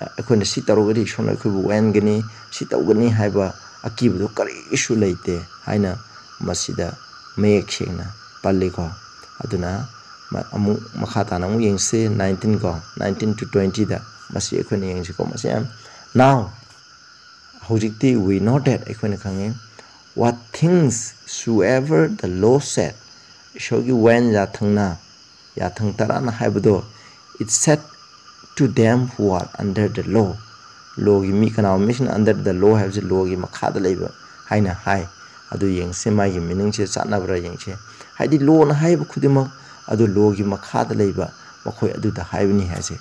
ꯑꯩꯈꯣꯏꯅ ꯁꯤ ꯇꯧꯔꯒꯗꯤ ꯏꯁꯣꯔꯅ ꯑꯩꯈꯣꯏꯕꯨ ꯋꯥꯍꯟꯒꯅꯤ ꯁꯤ ꯇꯧꯒꯅꯤ ꯍꯥꯏꯕ ꯑꯀꯤꯕꯗꯣ ꯀꯔꯤꯁꯨ ꯂꯩꯇꯦ ꯍꯥꯏꯅ ꯃꯁꯤꯗ ꯃꯌꯦꯛ ꯁꯦꯡꯅ ꯄꯜꯂꯤꯀꯣ ꯑꯗꯨꯅ amu makha ta nang yeng se 19 go 19 to 20 da masi ekwen yeng ji ko masi am. Now hojik ti we not that ekwen khang what things soever the law said shogi when ya thangna ya thang tara na hai bdo it said to them who are under the law. Law gi mi kana mission under the law have the law gi makha da leba haina hai. Adu yeng se ma gi meaning che chana bra yeng che. Hai di law na hai bu khudimak adu logi makhada leiba makhoi adu da haibni hase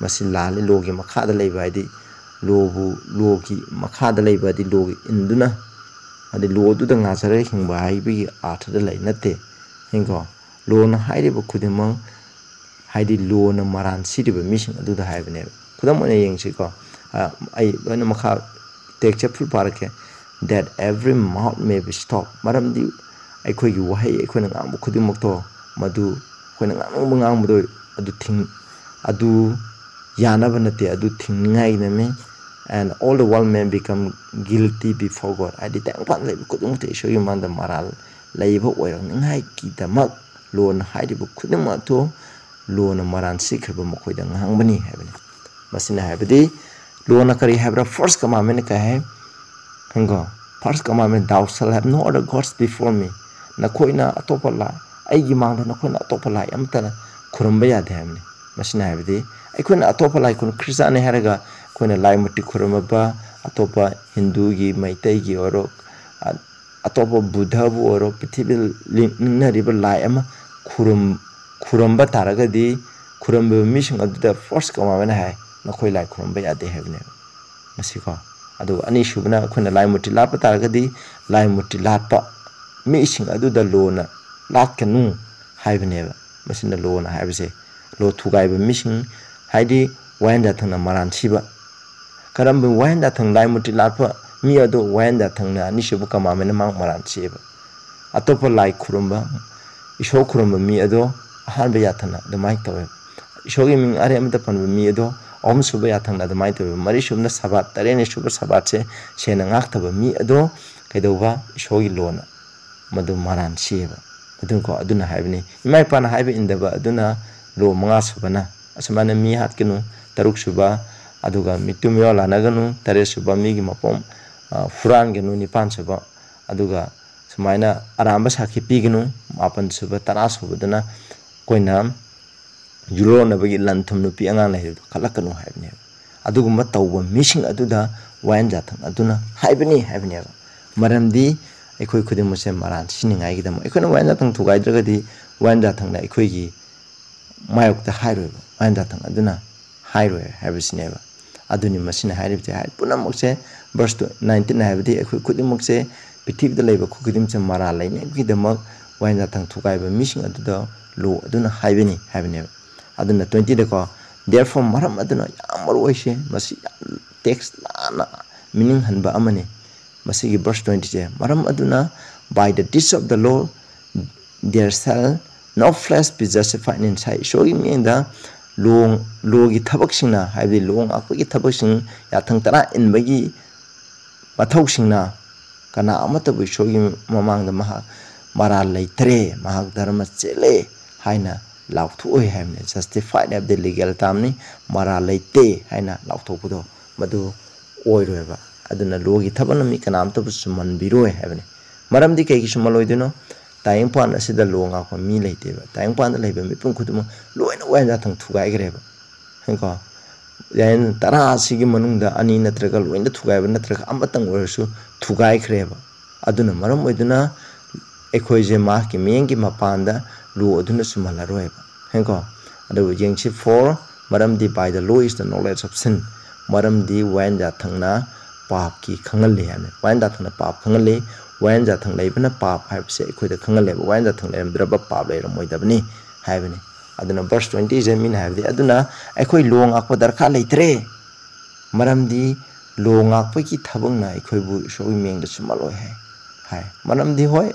masin lali logi makhada leiba adi lobu logi makhada leiba adi logi induna adi lodu da ngasare hingba haibi athada lai natte hingo lo na hairiba kudimang haidi lo na maran siriba mishin adu da haibne kudamone yengsi ko ai ana makha tekcha phul parke that every mouth may be stopped. Maram di ai khoi yu hai ai khoi na ngam khudimok to. ꯃꯗꯨ ꯑꯩꯈꯣꯏꯅ ꯉꯥꯡꯅꯤꯡꯕ ꯉꯥꯡꯕꯗꯣ ꯑꯗꯨ ꯊꯤꯡ ꯑꯗꯨ ꯌꯥꯅꯕ ꯅꯠꯇꯦ ꯑꯗꯨ ꯊꯤꯡꯅꯤꯡꯉꯥꯏꯅꯅꯦ and all the world men become guilty before God. ꯍꯥꯏꯗꯤ ꯇꯥꯡꯄꯥꯟ ꯂꯩꯕ ꯈꯨꯗꯤꯡꯃꯛꯇ ꯏꯁꯣꯔꯒꯤ ꯃꯥꯡꯗ ꯃꯔꯥꯜ ꯂꯩꯕ ꯑꯣꯏꯔꯛꯅꯤꯡꯉꯥꯏꯒꯤꯗꯃꯛ ꯂꯣꯟ ꯍꯥꯏꯔꯤꯕ ꯈꯨꯗꯤꯡꯃꯛ ꯑꯗꯨ ꯂꯣꯟꯅ ꯃꯔꯥꯜ ꯁꯤꯈ꯭ꯔꯕ ꯃꯈꯣꯏꯗ ꯉꯥꯡꯕꯅꯤ ꯍꯥꯏꯕꯅꯤ ꯃꯁꯤꯅ ꯍꯥꯏꯕꯗꯤ lona kari hebra first commandment ka hai hango first commandment thou shall have no other gods before me. Na koina atopa ꯑꯩꯒꯤ ꯃꯥꯡꯗ ꯅꯈꯣꯏꯅ ꯑꯇꯣꯞꯄ ꯂꯥꯏ ꯑꯃꯠꯇꯅ ꯈꯨꯔꯨꯝꯕ ꯌꯥꯗꯦ ꯍꯥꯏꯕꯅꯤ ꯃꯁꯤꯅ ꯍꯥꯏꯕꯗꯤ ꯑꯩꯈꯣꯏꯅ ꯑꯇꯣꯞꯄ ꯂꯥꯏ ꯈ꯭ꯔꯤꯁꯇꯥꯟꯅꯤ ꯍꯥꯏꯔꯒ ꯑꯩꯈꯣꯏꯅ ꯂꯥꯏ ꯃꯨꯔꯇꯤ ꯈꯨꯔꯨꯝꯃꯕ ꯑꯇꯣꯞꯄ ꯍꯤꯟꯗꯨꯒꯤ ꯃꯩꯇꯩꯒꯤ ꯑꯣꯏꯔꯣ ꯑꯇꯣꯞꯄ ꯕꯨꯙꯕꯨ ꯑꯣꯏꯔꯣ ꯄ꯭ꯔꯤꯊꯤꯕꯤꯗ ꯅꯤꯡꯅꯔꯤꯕ ꯂꯥꯏ ꯑꯃ ꯈꯨꯔꯨꯝ ꯈꯨꯔꯨꯝꯕ ꯇꯥꯔꯒꯗꯤ ꯈꯨꯔꯨꯝꯕꯤꯕ ꯃꯤꯁꯤꯡ ꯑꯗꯨꯗ ꯐꯥꯔꯁ ꯀꯃꯥꯏꯅ ꯍꯥꯏ ꯅꯈꯣꯏ ꯂꯥꯏ ꯈꯨꯔꯨꯝꯕ ꯌꯥꯗꯦ ꯍꯥꯏꯕꯅꯦꯕ ꯃꯁꯤꯀꯣ ꯑꯗꯨꯒ ꯑꯅꯤꯁꯨꯕꯅ ꯑꯩꯈꯣꯏꯅ ꯂꯥꯏ ꯃꯨꯔꯇꯤ ꯂꯥꯠꯄ ꯇꯥꯔꯒꯗꯤ ꯂꯥꯏ ꯃꯨꯔꯇꯤ ꯂꯥꯠꯄ ꯃꯤꯁꯤꯡ ꯑꯗꯨꯗ laat kan nu haibe nebe masin da lo na haibe se lo tu gaibe mishin haidi wanda thang na maran chiba karam be wanda thang lai muti latpa mi ado wanda thang na ni shibu ka mame na mang maran chiba atopa lai khurumba isho khurumba mi ado han be yathana da mai tawe isho gi ming are amita pan mi ado om suba yathang na da mai tawe mari shubna sabat tare ne shubha sabat se se na ngak tawe mi ado kaido ba isho gi lona madu maran chiba ꯑꯗꯨꯀꯣ ꯑꯗꯨꯅ ꯍꯥꯏꯕꯅꯤ ꯏꯃꯥ ꯏꯄꯥꯅ ꯍꯥꯏꯕ ꯏꯟꯗꯕ ꯑꯗꯨꯅ ꯂꯣ ꯃꯉꯥ ꯁꯨꯕꯅ ꯑꯁꯨꯃꯥꯏꯅ ꯃꯤ ꯍꯥꯠꯀꯅꯨ ꯇꯔꯨꯛ ꯁꯨꯕ ꯑꯗꯨꯒ ꯃꯤꯇꯨ ꯃꯤꯋꯥ ꯂꯥꯟꯅꯒꯅꯨ ꯇꯔꯦꯠ ꯁꯨꯕ ꯃꯤꯒꯤ ꯃꯄꯣꯝ ꯍꯨꯔꯥꯟꯒꯅꯨ ꯅꯤꯄꯥꯟ ꯁꯨꯕ ꯑꯗꯨꯒ ꯁꯨꯃꯥꯏꯅ ꯑꯔꯥꯟꯕ ꯁꯥꯈꯤ ꯄꯤꯒꯅꯨ ꯃꯥꯄꯟ ꯁꯨꯕ ꯇꯔꯥ ꯁꯨꯕꯗꯅ ꯑꯩꯈꯣꯏꯅ ꯌꯨꯔꯣꯟꯅꯕꯒꯤ ꯂꯟ ꯊꯨꯝ ꯅꯨꯄꯤ ꯑꯉꯥꯡ ꯂꯩꯔꯤꯕꯗꯣ ꯈꯠꯂꯛꯀꯅꯨ ꯍꯥꯏꯕꯅꯦꯕ ꯑꯗꯨꯒꯨꯝꯕ ꯇꯧꯕ ꯃꯤꯁꯤꯡ ꯑꯗꯨꯗ ꯋꯥꯌꯦꯟ ꯖꯥꯊꯪ ꯑꯗꯨꯅ ꯍꯥꯏꯕꯅꯤ ꯍꯥꯏꯕꯅꯦꯕ ꯃꯔꯝꯗꯤ ꯑꯩꯈꯣꯏ ꯈꯨꯗꯤꯡꯃꯛꯁꯦ ꯃꯔꯥꯟ ꯁꯤꯅꯤꯡꯉꯥꯏꯒꯤꯗꯃꯛ ꯑꯩꯈꯣꯏꯅ ꯋꯥꯌꯦꯟ ꯖꯥꯊꯪ ꯊꯨꯒꯥꯏꯗ꯭ꯔꯒꯗꯤ ꯋꯥꯌꯦꯟ ꯖꯥꯊꯪꯅ ꯑꯩꯈꯣꯏꯒꯤ ꯃꯥꯌꯣꯛꯇ ꯍꯥꯏꯔꯣꯏꯕ ꯋꯥꯌꯦꯟ ꯖꯥꯊꯪ ꯑꯗꯨꯅ ꯍꯥꯏꯔꯣꯏ ꯍꯥꯏꯕꯁꯤꯅꯦꯕ ꯑꯗꯨꯅꯤ ꯃꯁꯤꯅ ꯍꯥꯏꯔꯤꯕꯁꯦ ꯍꯥꯏ ꯄꯨꯝꯅꯃꯛꯁꯦ ꯕꯔꯁ ꯅꯥꯏꯟꯇꯤꯟ ꯍꯥꯏꯕꯗꯤ ꯑꯩꯈꯣꯏ ꯈꯨꯗꯤꯡꯃꯛꯁꯦ ꯄ꯭ꯔꯤꯊꯤꯕꯤꯗ ꯂꯩꯕ ꯈꯨꯗꯤꯡꯃꯛꯁꯦ ꯃꯔꯥꯜ ꯂꯩꯅꯕꯒꯤꯗꯃꯛ ꯋꯥꯌꯦꯟ ꯖꯥꯊꯪ ꯊꯨꯒꯥꯏꯕ ꯃꯤꯁꯤꯡ ꯑꯗꯨꯗ ꯂꯣ ꯑꯗꯨꯅ ꯍꯥꯏꯕꯅꯤ ꯍꯥꯏꯕꯅꯦꯕ ꯑꯗꯨꯅ ꯇ꯭ꯋꯦꯟꯇꯤꯗꯀꯣ ꯗꯦꯌꯔ ꯐꯣꯔ ꯃꯔꯝ ꯑꯗꯨꯅ ꯌꯥꯝ ꯃꯔꯨ ꯑꯣꯏꯁꯦ ꯃꯁꯤ ꯌꯥꯝ ꯇꯦꯛꯁ ꯂꯥꯟꯅ ꯃꯤꯅꯤꯡ ꯍꯟꯕ ꯑꯃꯅꯤ ꯃꯁꯤꯒꯤ ꯕꯔꯁ ꯇ꯭ꯋꯦꯟꯇꯤꯁꯦ ꯃꯔꯝ ꯑꯗꯨꯅ by the deeds of the ꯂꯣ there sell no flesh be justified in sight ꯏꯁꯣꯔꯒꯤ ꯃꯤꯠꯌꯦꯡꯗ ꯂꯣ ꯂꯣꯒꯤ ꯊꯕꯛꯁꯤꯡꯅ ꯍꯥꯏꯕꯗꯤ ꯂꯣ ꯉꯥꯛꯄꯒꯤ ꯊꯕꯛꯁꯤꯡ ꯌꯥꯊꯪ ꯇꯔꯥ ꯏꯟꯕꯒꯤ ꯃꯊꯧꯁꯤꯡꯅ ꯀꯅꯥ ꯑꯃꯠꯇꯕꯨ ꯏꯁꯣꯔꯒꯤ ꯃꯃꯥꯡꯗ ꯃꯍꯥꯛ ꯃꯔꯥꯜ ꯂꯩꯇ꯭ꯔꯦ ꯃꯍꯥꯛ ꯙꯔꯃ ꯆꯦꯜꯂꯦ ꯍꯥꯏꯅ ꯂꯥꯎꯊꯣꯛꯑꯣꯏ ꯍꯥꯏꯕꯅꯤ ꯖꯁꯇꯤꯐꯥꯏꯠ ꯍꯥꯏꯕꯗꯤ ꯂꯤꯒꯦꯜ ꯇꯥꯝꯅꯤ ꯃꯔꯥꯜ ꯂꯩꯇꯦ ꯍꯥꯏꯅ ꯂꯥꯎꯊꯣꯛꯄꯗꯣ ꯃꯗꯨ ꯑꯣꯏꯔꯣꯏꯕ ꯑꯗꯨꯅ ꯂꯣꯒꯤ ꯊꯕꯛꯅ ꯃꯤ ꯀꯅꯥꯝꯇꯕꯨ ꯆꯨꯝꯍꯟꯕꯤꯔꯣꯏ ꯍꯥꯏꯕꯅꯤ ꯃꯔꯝꯗꯤ ꯀꯩꯒꯤ ꯆꯨꯝꯍꯜꯂꯣꯏꯗꯣꯏꯅꯣ ꯇꯥꯏꯕꯪꯄꯥꯟ ꯑꯁꯤꯗ ꯂꯣ ꯉꯥꯛꯄ ꯃꯤ ꯂꯩꯇꯦꯕ ꯇꯥꯏꯕꯪꯄꯥꯟꯗ ꯂꯩꯕ ꯃꯤꯄꯨꯝ ꯈꯨꯗꯤꯡꯃꯛ ꯂꯣꯏꯅ ꯋꯥꯌꯦꯟ ꯖꯥꯊꯪ ꯊꯨꯒꯥꯏꯈ꯭ꯔꯦꯕ ꯀꯣ ꯌꯥꯌꯦꯟ ꯇꯔꯥ ꯑꯁꯤꯒꯤ ꯃꯅꯨꯡꯗ ꯑꯅꯤ ꯅꯠꯇ꯭ꯔꯒ ꯂꯣꯏꯅ ꯊꯨꯒꯥꯏꯕ ꯅꯠꯇ꯭ꯔꯒ ꯑꯃꯇꯪ ꯑꯣꯏꯔꯁꯨ ꯊꯨꯒꯥꯏꯈ꯭ꯔꯦꯕ ꯑꯗꯨꯅ ꯃꯔꯝ ꯑꯣꯏꯗꯨꯅ ꯑꯩꯈꯣꯏꯁꯦ ꯃꯍꯥꯛꯀꯤ ꯃꯤꯠꯌꯦꯡꯒꯤ ꯃꯄꯥꯟꯗ ꯂꯣ ꯑꯗꯨꯅ ꯆꯨꯝꯍꯜꯂꯔꯣꯏꯕ ꯀꯣ ꯑꯗꯨꯕꯨ ꯌꯦꯡꯁꯤ ꯐꯣꯔ ꯃꯔꯝꯗꯤ ꯕꯥꯏ ꯗ ꯂꯣ ꯏꯁ ꯗ ꯅꯣꯂꯦꯖ ꯑꯣꯐ ꯁꯤꯟ पापकी खंगले है वाइन जाथंग पाप खंगले वाइन जाथंग पाप है से अखोद खंगले वाइन जाथंग पाप लेरमोइदबनी हैबनी अदुना वर्स 20 ज़मीन हैबदी अदुना दरखा लेत्रे मरमदी लोंग की थबंगना अखोय बु सोई मेंग दसु मलो है है मरमदी होय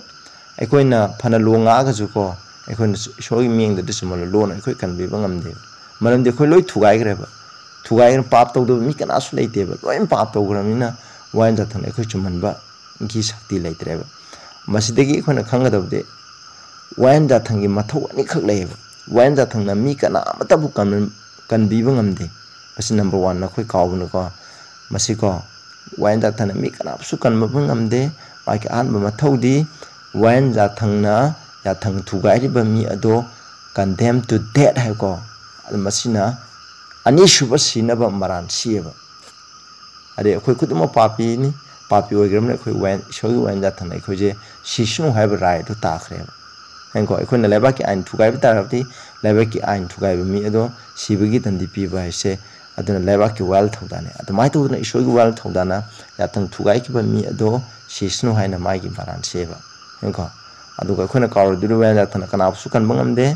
अखोयना फना लोंग आगजु को अखोयना लोन अखोय कनबीबंगम दे मरमदी अखोय लोय thugayna paap tawdaba mi kanasu layteba loin paap tawgramina thằng jathana mà chumhanba gi không lấy masidagi ekhona thằng wayan mình cái nào mà layeba wayan cần cần kana amatabu kan đi ngamde masi number one là cái cao hơn cái mất gì quên ra thằng mình cái nát xuống cần mượn em đi mà cái anh mà masi đi wayan jathana thằng kana apsu thằng ngamde maki anba mathau wayan ở đó cần mi ado condemn hay death hai ko na अनिसुब सिनब मरान सिएब अरे अखोई खुदम पापी नि पापी ओइग्रम अखोई वैन इसोगी वैन जाथन अखोजे सिसनु हाइब राय तो ताखरेब हेंको अखोई लेबा की आइन थुगाइब तारती लेबा की आइन थुगाइब मि अदो सिबगी तंदी पीब हैसे अदुन लेबा की वेल थौदाने अदो माइ तो इसोगी वेल थौदाना यातन थुगाइ की मि अदो सिसनु हाइन माइ की मरान सिएब हेंको अदुगा अखोई न कावर दुरु वैन जाथन कनाबसु कनबंगम दे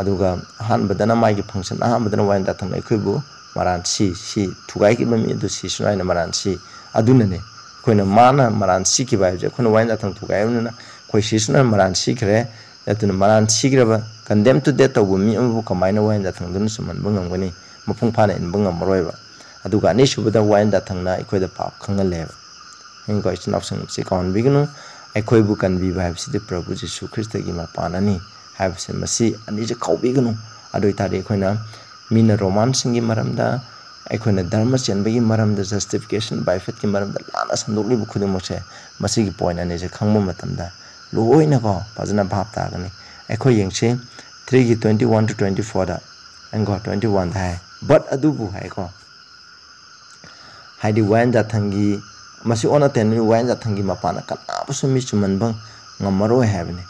ꯑꯗꯨꯒ ꯑꯍꯥꯟꯕꯗꯅ ꯃꯥꯒꯤ ꯐꯪꯁꯟ ꯑꯍꯥꯟꯕꯗꯅ ꯋꯥꯌꯦꯟ ꯖꯥꯊꯪꯅ ꯑꯩꯈꯣꯏꯕꯨ ꯃꯔꯥꯟ ꯁꯤ ꯁꯤ ꯊꯨꯒꯥꯏꯈꯤꯕ ꯃꯤ ꯑꯗꯨ ꯁꯤꯁꯅꯨ ꯍꯥꯏꯅ ꯃꯔꯥꯟ ꯁꯤ ꯑꯗꯨꯅꯅꯦ ꯑꯩꯈꯣꯏꯅ ꯃꯥꯅ ꯃꯔꯥꯟ ꯁꯤꯈꯤꯕ ꯍꯥꯏꯕꯁꯦ ꯑꯩꯈꯣꯏꯅ ꯋꯥꯌꯦꯟ ꯖꯥꯊꯪ ꯊꯨꯒꯥꯏꯕꯅꯤꯅ ꯑꯩꯈꯣꯏ ꯁꯤꯁꯅꯨ ꯃꯔꯥꯟ ꯁꯤꯈ꯭ꯔꯦ ꯑꯗꯨꯅ ꯃꯔꯥꯟ ꯁꯤꯈ꯭ꯔꯕ ꯀꯟꯗꯦꯝ ꯇꯨ ꯗꯦꯠ ꯇꯧꯕ ꯃꯤ ꯑꯃꯕꯨ ꯀꯃꯥꯏꯅ ꯋꯥꯌꯦꯟ ꯖꯥꯊꯪꯗꯨꯅ ꯆꯨꯝꯍꯟꯕ ꯉꯝꯒꯅꯤ ꯃꯄꯨꯡ ꯐꯥꯅ ꯏꯟꯕ ꯉꯝꯃꯔꯣꯏꯕ ꯑꯗꯨꯒ ꯑꯅꯤꯁꯨꯕꯗ ꯋꯥꯌꯦꯟ ꯖꯥꯊꯪꯅ ꯑꯩꯈꯣꯏꯗ ꯄꯥꯞ ꯈꯪꯍꯜꯂꯦꯕ ꯍꯌꯦꯡꯀꯣ ꯏꯆꯤꯟ ꯏꯅꯥꯎꯁꯤꯡꯁꯤ ꯀꯥꯎꯍꯟꯕꯤꯒꯅꯨ ꯑꯩꯈꯣꯏꯕꯨ ꯀꯟꯕꯤꯕ ꯍꯥꯏꯕꯁꯤꯗꯤ ꯄ꯭ꯔꯚꯨ ꯖꯤꯁꯨ ꯈ꯭ꯔꯤꯁꯇꯒꯤ ꯃꯄꯥꯟꯅꯅꯤ ꯍꯥꯏꯕꯁꯦ ꯃꯁꯤ ꯑꯅꯤꯁꯦ ꯀꯥꯎꯕꯤꯒꯅꯨ ꯑꯗꯨ ꯑꯣꯏ ꯇꯥꯔꯗꯤ ꯑꯩꯈꯣꯏꯅ ꯃꯤꯅ ꯔꯣꯃꯥꯟꯁꯁꯤꯡꯒꯤ ꯃꯔꯝꯗ ꯑꯩꯈꯣꯏꯅ ꯙꯔꯃ ꯆꯦꯟꯕꯒꯤ ꯃꯔꯝꯗ ꯖꯁꯇꯤꯐꯤꯀꯦꯁꯟ ꯕꯥꯏ ꯐꯦꯠꯀꯤ ꯃꯔꯝꯗ ꯂꯥꯟꯅ ꯁꯟꯗꯣꯛꯂꯤꯕ ꯈꯨꯗꯤꯡꯃꯛꯁꯦ ꯃꯁꯤꯒꯤ ꯄꯣꯏꯟ ꯑꯅꯤꯁꯦ ꯈꯪꯕ ꯃꯇꯝꯗ ꯂꯣꯏꯅꯀꯣ ꯐꯖꯅ ꯚꯥꯞ ꯇꯥꯒꯅꯤ ꯑꯩꯈꯣꯏ ꯌꯦꯡꯁꯤ ꯊ꯭ꯔꯤꯒꯤ ꯇ꯭ꯋꯦꯟꯇꯤ ꯋꯥꯟ ꯇꯨ ꯇ꯭ꯋꯦꯟꯇꯤ ꯐꯣꯔꯗ ꯑꯪꯀꯣ ꯇ꯭ꯋꯦꯟꯇꯤ ꯋꯥꯟꯗ ꯍꯥꯏ ꯕꯠ ꯑꯗꯨꯕꯨ ꯍꯥꯏꯀꯣ ꯍꯥꯏꯗꯤ ꯋꯥꯌꯦꯟ ꯖꯥꯊꯪꯒꯤ ꯃꯁꯤ ꯑꯣꯟꯅ ꯇꯩꯅꯅ ꯋꯥꯌꯦꯟ ꯖꯥꯊꯪꯒꯤ ꯃꯄꯥꯟꯅ ꯀꯅꯥꯕꯨꯁꯨ ꯃꯤ ꯆꯨꯝꯍꯟꯕ ꯉꯝꯃꯔꯣꯏ ꯍꯥꯏꯕꯅꯤ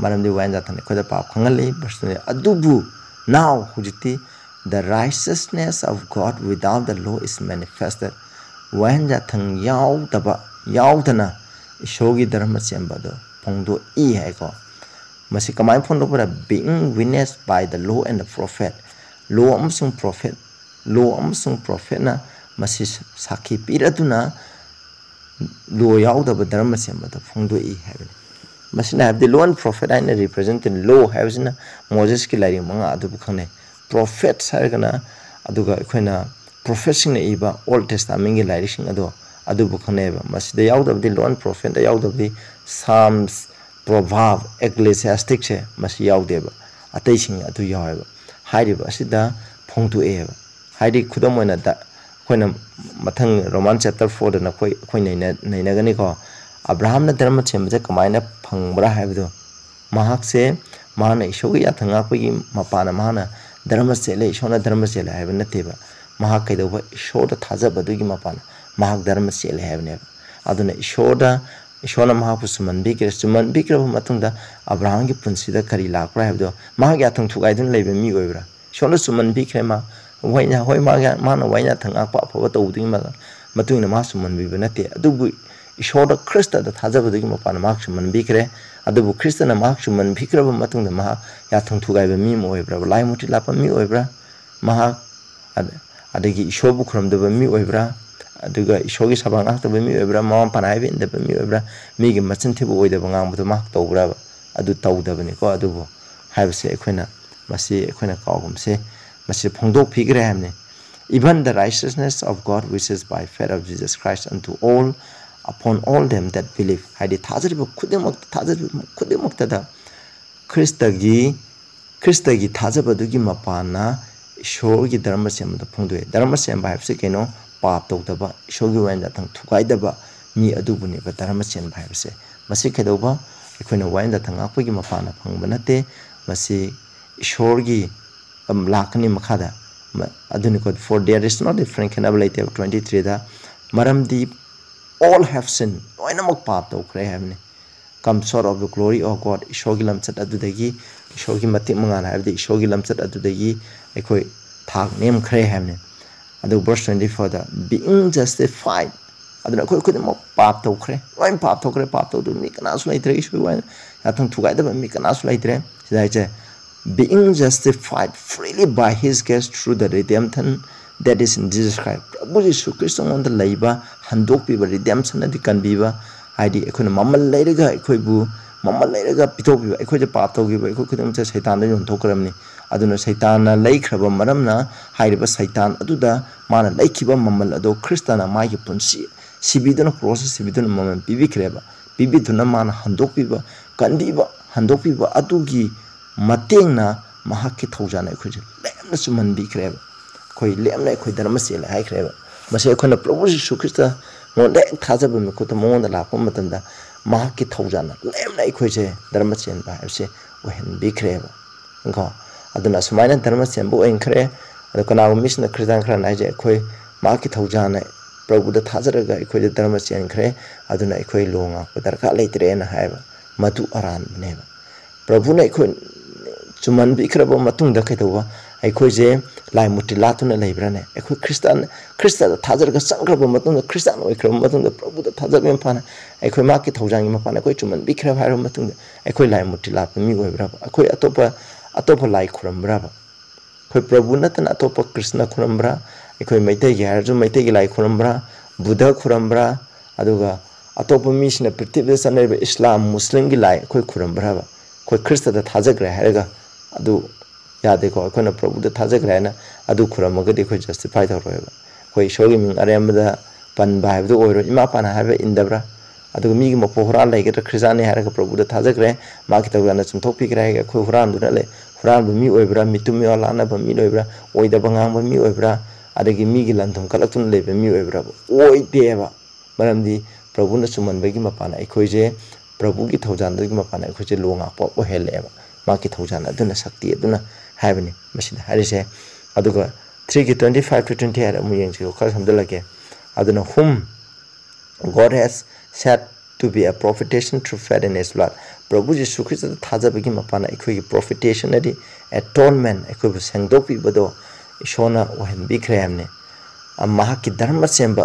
habne maram di wain jatane ko da pap khangali personally adubu now hujiti the righteousness of god without the law is manifested wain jathang yaw daba yaw dana ishogi dharma chemba do pongdo i hai ko masi kamai phon do being witnessed by the law and the prophet law amsung prophet law amsung prophet na masi sakhi piraduna law yaudaba dharma sembada phongdoi haibani masina habdi law and prophet aina represent in law haibsina moses ki lari manga adu bukhane prophet sargana aduga khoina prophet sing na iba old testament gi lari sing ado adu bukhane ba masida yaudaba di law and prophet da yaudaba di psalms proverb ecclesiastic se masi yaudeba atai sing adu yaweba hairiba asida phongdoi ba hairi khudam oina da ꯑꯩꯈꯣꯏꯅ ꯃꯊꯪ Roman chapter ꯐꯣꯔꯗꯅ ꯑꯩꯈꯣꯏ ꯑꯩꯈꯣꯏ ꯅꯩꯅꯒꯅꯤꯀꯣ ꯑꯕ꯭ꯔꯥꯍꯝꯅ ꯙꯔꯃ ꯁꯦꯝꯕꯁꯦ ꯀꯃꯥꯏꯅ ꯐꯪꯕ꯭ꯔꯥ ꯍꯥꯏꯕꯗꯣ ꯃꯍꯥꯛꯁꯦ ꯃꯥꯅ ꯏꯁꯣꯔꯒꯤ ꯌꯥꯊꯪ ꯉꯥꯛꯄꯒꯤ ꯃꯄꯥꯅ ꯃꯥꯅ ꯙꯔꯃ ꯆꯦꯜꯂꯦ ꯏꯁꯣꯔꯅ ꯙꯔꯃ ꯆꯦꯜꯂꯦ ꯍꯥꯏꯕ ꯅꯠꯇꯦꯕ ꯃꯍꯥꯛ ꯀꯩꯗꯧꯕ ꯏꯁꯣꯔꯗ ꯊꯥꯖꯕꯗꯨꯒꯤ ꯃꯄꯥꯅ ꯃꯍꯥꯛ ꯙꯔꯃ ꯆꯦꯜꯂꯦ ꯍꯥꯏꯕꯅꯦꯕ ꯑꯗꯨꯅ ꯏꯁꯣꯔꯗ ꯏꯁꯣꯔꯅ ꯃꯍꯥꯛꯄꯨ ꯆꯨꯝꯍꯟꯕꯤꯈ꯭ꯔꯦ ꯆꯨꯝꯍꯟꯕꯤꯈ꯭ꯔꯕ ꯃꯇꯨꯡꯗ ꯑꯕ꯭ꯔꯥꯍꯝꯒꯤ ꯄꯨꯟꯁꯤꯗ ꯀꯔꯤ ꯂꯥꯛꯄ꯭ꯔꯥ ꯍꯥꯏꯕꯗꯣ ꯃꯍꯥꯛ ꯌꯥꯊꯪ ꯊꯨꯒꯥꯏꯗꯨꯅ ꯂꯩꯕ ꯃꯤ ꯑꯣꯏꯕ꯭ꯔꯥ ꯏꯁꯣꯔꯅ ꯆꯨꯝꯍꯟꯕꯤꯈ꯭ꯔꯦ ꯃꯥ ꯋꯥꯏꯅ ꯍꯣꯏ ꯃꯥꯒ ꯃꯥꯅ ꯋꯥꯏꯅ ꯊꯪꯉꯥꯛꯄ ꯑꯐꯕ ꯇꯧꯕꯗꯨꯒꯤ ꯃꯇꯨꯡ ꯏꯟꯅ ꯃꯥ ꯁꯨꯃꯟꯕꯤꯕ ꯅꯠꯇꯦ ꯑꯗꯨꯕꯨ ꯏꯁꯣꯔꯗ ꯈ꯭ꯔꯤꯁꯇꯗ ꯊꯥꯖꯕꯗꯨꯒꯤ ꯃꯄꯥꯟꯅ ꯃꯍꯥꯛ ꯁꯨꯃꯟꯕꯤꯈ꯭ꯔꯦ ꯑꯗꯨꯕꯨ ꯈ꯭ꯔꯤꯁꯇꯅ ꯃꯍꯥꯛ ꯁꯨꯃꯟꯕꯤꯈ꯭ꯔꯕ ꯃꯇꯨꯡꯗ ꯃꯍꯥꯛ ꯌꯥꯊꯪ ꯊꯨꯒꯥꯏꯕ ꯃꯤ ꯑꯃ ꯑꯣꯏꯕ꯭ꯔꯥ ꯂꯥꯏ ꯃꯨꯇꯤ ꯂꯥꯞꯄ ꯃꯤ ꯑꯣꯏꯕ꯭ꯔꯥ ꯃꯍꯥꯛ ꯑꯗꯒꯤ ꯏꯁꯣꯔꯕꯨ ꯈꯨꯔꯨꯝꯗꯕ ꯃꯤ ꯑꯣꯏꯕ꯭ꯔꯥ ꯑꯗꯨꯒ ꯏꯁꯣꯔꯒꯤ ꯁꯕꯥ ꯉꯥꯛꯇꯕ ꯃꯤ ꯑꯣꯏꯕ꯭ꯔꯥ ꯃꯃꯥ ꯃꯄꯥꯅ ꯍꯥꯏꯕ ꯏꯟꯗꯕ ꯃꯤ ꯑꯣꯏꯕ꯭ꯔꯥ ꯃꯤꯒꯤ ꯃꯆꯤꯟ ꯊꯤꯕ ꯑꯣꯏꯗꯕ ꯉꯥꯡꯕꯗꯣ ꯃꯍꯥꯛ ꯇꯧꯕ꯭ꯔꯥꯕ ꯑꯗꯨ ꯇꯧꯗꯕꯅꯤꯀꯣ ꯑꯗꯨꯕꯨ ꯍꯥꯏꯕꯁꯦ ꯑꯩꯈꯣꯏꯅ ꯃꯁꯤ ꯑꯩꯈꯣꯏꯅ ꯀꯥꯎꯒꯨꯝꯁꯦ ꯃꯁꯤ ꯐꯣꯡꯗꯣꯛꯄꯤꯈ꯭ꯔꯦ ꯍꯥꯏꯕꯅꯤ even the righteousness of God which is by faith of Jesus Christ unto all upon all them that believe ꯍꯥꯏꯗꯤ ꯊꯥꯖꯔꯤꯕ ꯈꯨꯗꯤꯡꯃꯛꯇ ꯊꯥꯖꯔꯤꯕ ꯈꯨꯗꯤꯡꯃꯛꯇꯗ ꯈ꯭ꯔꯤꯁꯇꯒꯤ ꯈ꯭ꯔꯤꯁꯇꯒꯤ ꯊꯥꯖꯕꯗꯨꯒꯤ ꯃꯄꯥꯟꯅ ꯏꯁꯣꯔꯒꯤ ꯙꯔꯃ ꯁꯦꯝꯕꯗ ꯐꯣꯡꯗꯣꯛꯑꯦ ꯙꯔꯃ ꯁꯦꯝꯕ ꯍꯥꯏꯕꯁꯤ ꯀꯩꯅꯣ ꯄꯥꯞ ꯇꯧꯗꯕ ꯏꯁꯣꯔꯒꯤ ꯋꯥꯌꯦꯜꯗꯇꯪ ꯊꯨꯒꯥꯏꯗꯕ ꯃꯤ ꯑꯗꯨꯕꯨꯅꯦꯕ ꯙꯔꯃ ꯁꯦꯝꯕ ꯍꯥꯏꯕꯁꯦ ꯃꯁꯤ ꯀꯩꯗꯧꯕ ꯑꯩꯈꯣꯏꯅ ꯋꯥꯌꯦꯜꯗꯇꯪ ꯉꯥꯛꯄꯒꯤ ꯃꯄꯥꯟꯅ ꯐꯪꯕ ꯅꯠꯇꯦ ꯃꯁꯤ ꯏꯁꯣꯔꯒꯤ ꯂꯥꯛꯀꯅꯤ ꯃꯈꯥꯗ ꯑꯗꯨꯅꯤꯀꯣ for there is not difference ꯈꯦꯠꯅꯕ ꯂꯩꯇꯦꯕ ꯇ꯭ꯋꯦꯟꯇꯤ ꯊ꯭ꯔꯤꯗ ꯃꯔꯝꯗꯤ habde ishogi lamchat adudagi ekoi thak nem khre habne adu verse 24 da being justified aduna koi koi mo pap tawkhre loin pap tawkhre pap taw du mi kana su laitre ishogi wa yathang thugai da mi kana su sidai che being justified freely by his grace through the redemption that is in Jesus Christ. Prabhu Jesu Christ on the laiba handok piba redemption adi kan biba haidi ekhoi mamal lairaga ekhoi bu mamal lairaga pito biba ekhoi je pap to giba ekhoi khudam cha shaitan da yon thokramni aduna shaitan na laikhraba maramna hairiba shaitan aduda mana laikhiba mamal ado kristana mai ki punsi sibiduna cross sibiduna mamal bibi kreba bibiduna mana handok khoi lem nai khoi dharma se la hai khre ba ma se khona prabhu ji krishna mo ne tha ja bim ko ta mo na la ko ma tan da ma ki thau ja na lem nai khoi je dharma chen ba se wo hen bi khre e e ba ngo aduna sumaina dharma chen bo en khre ᱟᱫᱚ ᱠᱚᱱᱟ ᱢᱤᱥᱱᱟ ᱠᱨᱤᱥᱛᱟᱱ ᱠᱷᱨᱟ ᱱᱟᱭᱡᱮ ᱠᱷᱚᱭ ᱢᱟᱠᱤ ᱛᱷᱚᱡᱟᱱᱟ ᱯᱨᱚᱵᱷᱩ ᱫᱟ ᱛᱷᱟᱡᱨᱟᱜᱟ ᱤᱠᱷᱚᱭ ᱫᱷᱚᱨᱢᱟ ᱪᱮᱱ ᱠᱷᱨᱮ ᱟᱫᱚᱱᱟ ᱤᱠᱷᱚᱭ ᱞᱚᱝᱟ ᱯᱚᱫᱟᱨᱠᱟ ᱞᱮᱛᱨᱮᱱᱟ ᱦᱟᱭᱵᱟ ᱢᱟᱛᱩ ᱟᱨᱟᱱ ᱱᱮᱵᱟ ᱯᱨᱚᱵᱷᱩ ᱱᱟ ᱤᱠᱷᱚᱭ ᱪᱩᱢᱟᱱ ᱵᱤᱠᱷᱨᱟᱵᱚ ᱢᱟᱛᱩᱝ ᱫᱟᱠᱷᱮ ᱛᱚᱵᱟ ख्रिस्तान ख्रिस्ता थाजरग संग्रब मतुंग ख्रिस्तान ओइखरब मतुंग प्रभु the थाजब मफाना अखोई माकी थौजांग मफाना अखोई चुमन बिखरब हारो मतुंग अखोई लाई मुटी लाप मी ओइब्रा अखोई अतोपा अतोपा लाई खुरमब्रा अखोई प्रभु नतन अतोपा कृष्ण खुरमब्रा अखोई मैते गे हारजु मैते गे लाई खुरमब्रा बुद्ध खुरमब्रा अदुगा अतोपा मीसिना पृथ्वी सनरेब इस्लाम मुस्लिम गी लाई अखोई खुरमब्रा अखोई ख्रिस्ता ꯑꯗꯨ ꯌꯥꯗꯦꯀꯣ ꯑꯩꯈꯣꯏꯅ ꯄ꯭ꯔꯚꯨꯗ ꯊꯥꯖꯈ꯭ꯔꯦ ꯍꯥꯏꯅ ꯑꯗꯨ ꯈꯨꯔꯝꯃꯒꯗꯤ ꯑꯩꯈꯣꯏ ꯖꯁꯇꯤꯐꯥꯏ ꯇꯧꯔꯣꯏꯕ ꯑꯩꯈꯣꯏ ꯏꯁꯣꯔꯒꯤ ꯃꯤꯡ ꯑꯔꯦꯝꯕꯗ ꯄꯟꯕ ꯍꯥꯏꯕꯗꯨ ꯑꯣꯏꯔꯣꯏ ꯏꯃꯥ ꯄꯥꯅ ꯍꯥꯏꯕ ꯏꯟꯗꯕ꯭ꯔꯥ ꯑꯗꯨꯒ ꯃꯤꯒꯤ ꯃꯄꯣ ꯍꯨꯔꯥꯟ ꯂꯩꯒꯗ꯭ꯔꯥ ꯈ꯭ꯔꯤꯁꯇꯥꯟꯅꯤ ꯍꯥꯏꯔꯒ ꯄ꯭ꯔꯚꯨꯗ ꯊꯥꯖꯈ꯭ꯔꯦ ꯃꯥꯒꯤ ꯇꯧꯖꯥꯅ ꯆꯨꯝꯊꯣꯛꯄꯤꯈ꯭ꯔꯦ ꯍꯥꯏꯔꯒ ꯑꯩꯈꯣꯏ ꯍꯨꯔꯥꯟꯗꯨꯅ ꯂꯩ ꯍꯨꯔꯥꯟꯕ ꯃꯤ ꯑꯣꯏꯕ꯭ꯔꯥ ꯃꯤꯇꯨꯝ ꯃꯤꯋꯥ ꯂꯥꯟꯅꯕ ꯃꯤ ꯑꯣꯏꯕ꯭ꯔꯥ ꯑꯣꯏꯗꯕ ꯉꯥꯡꯕ ꯃꯤ ꯑꯣꯏꯕ꯭ꯔꯥ ꯑꯗꯒꯤ ꯃꯤꯒꯤ ꯂꯟ ꯊꯨꯝ ꯀꯠꯂꯛꯇꯨꯅ ꯂꯩꯕ ꯃꯤ ꯑꯣꯏꯕ꯭ꯔꯥꯕ ꯑꯣꯏꯗꯦꯕ ꯃꯔꯝꯗꯤ ꯄ꯭ꯔꯚꯨꯅ ꯆꯨꯝꯍꯟꯕꯒꯤ ꯃꯄꯥꯟꯅ ꯑꯩꯈꯣꯏꯁꯦ ꯄ꯭ꯔꯚꯨꯒꯤ ꯊꯧꯖꯥꯟꯗꯨꯒꯤ ꯃꯄꯥꯟꯅ ꯑꯩꯈꯣꯏꯁꯦ ꯂꯣ ꯉꯥꯛꯄ ꯑꯣꯏꯍꯜꯂꯛꯑꯦꯕ ꯃꯥꯒꯤ ꯊꯧꯖꯥꯟ ꯑꯗꯨꯅ ꯁꯛꯇꯤ ꯑꯗꯨꯅ 3 ki 25 to 20 ara mu yeng ko khar samdalake aduna whom god has set to be a propitiation through fed in his blood प्रभु जीशु ख्रिस्ट थाजबगी मपान अखोई प्रोफिटेशन अदी एटोनमेंट अखोई सेंगदोपी बदो ईशोना वहन बिखरे हमने महा की धर्म सेंब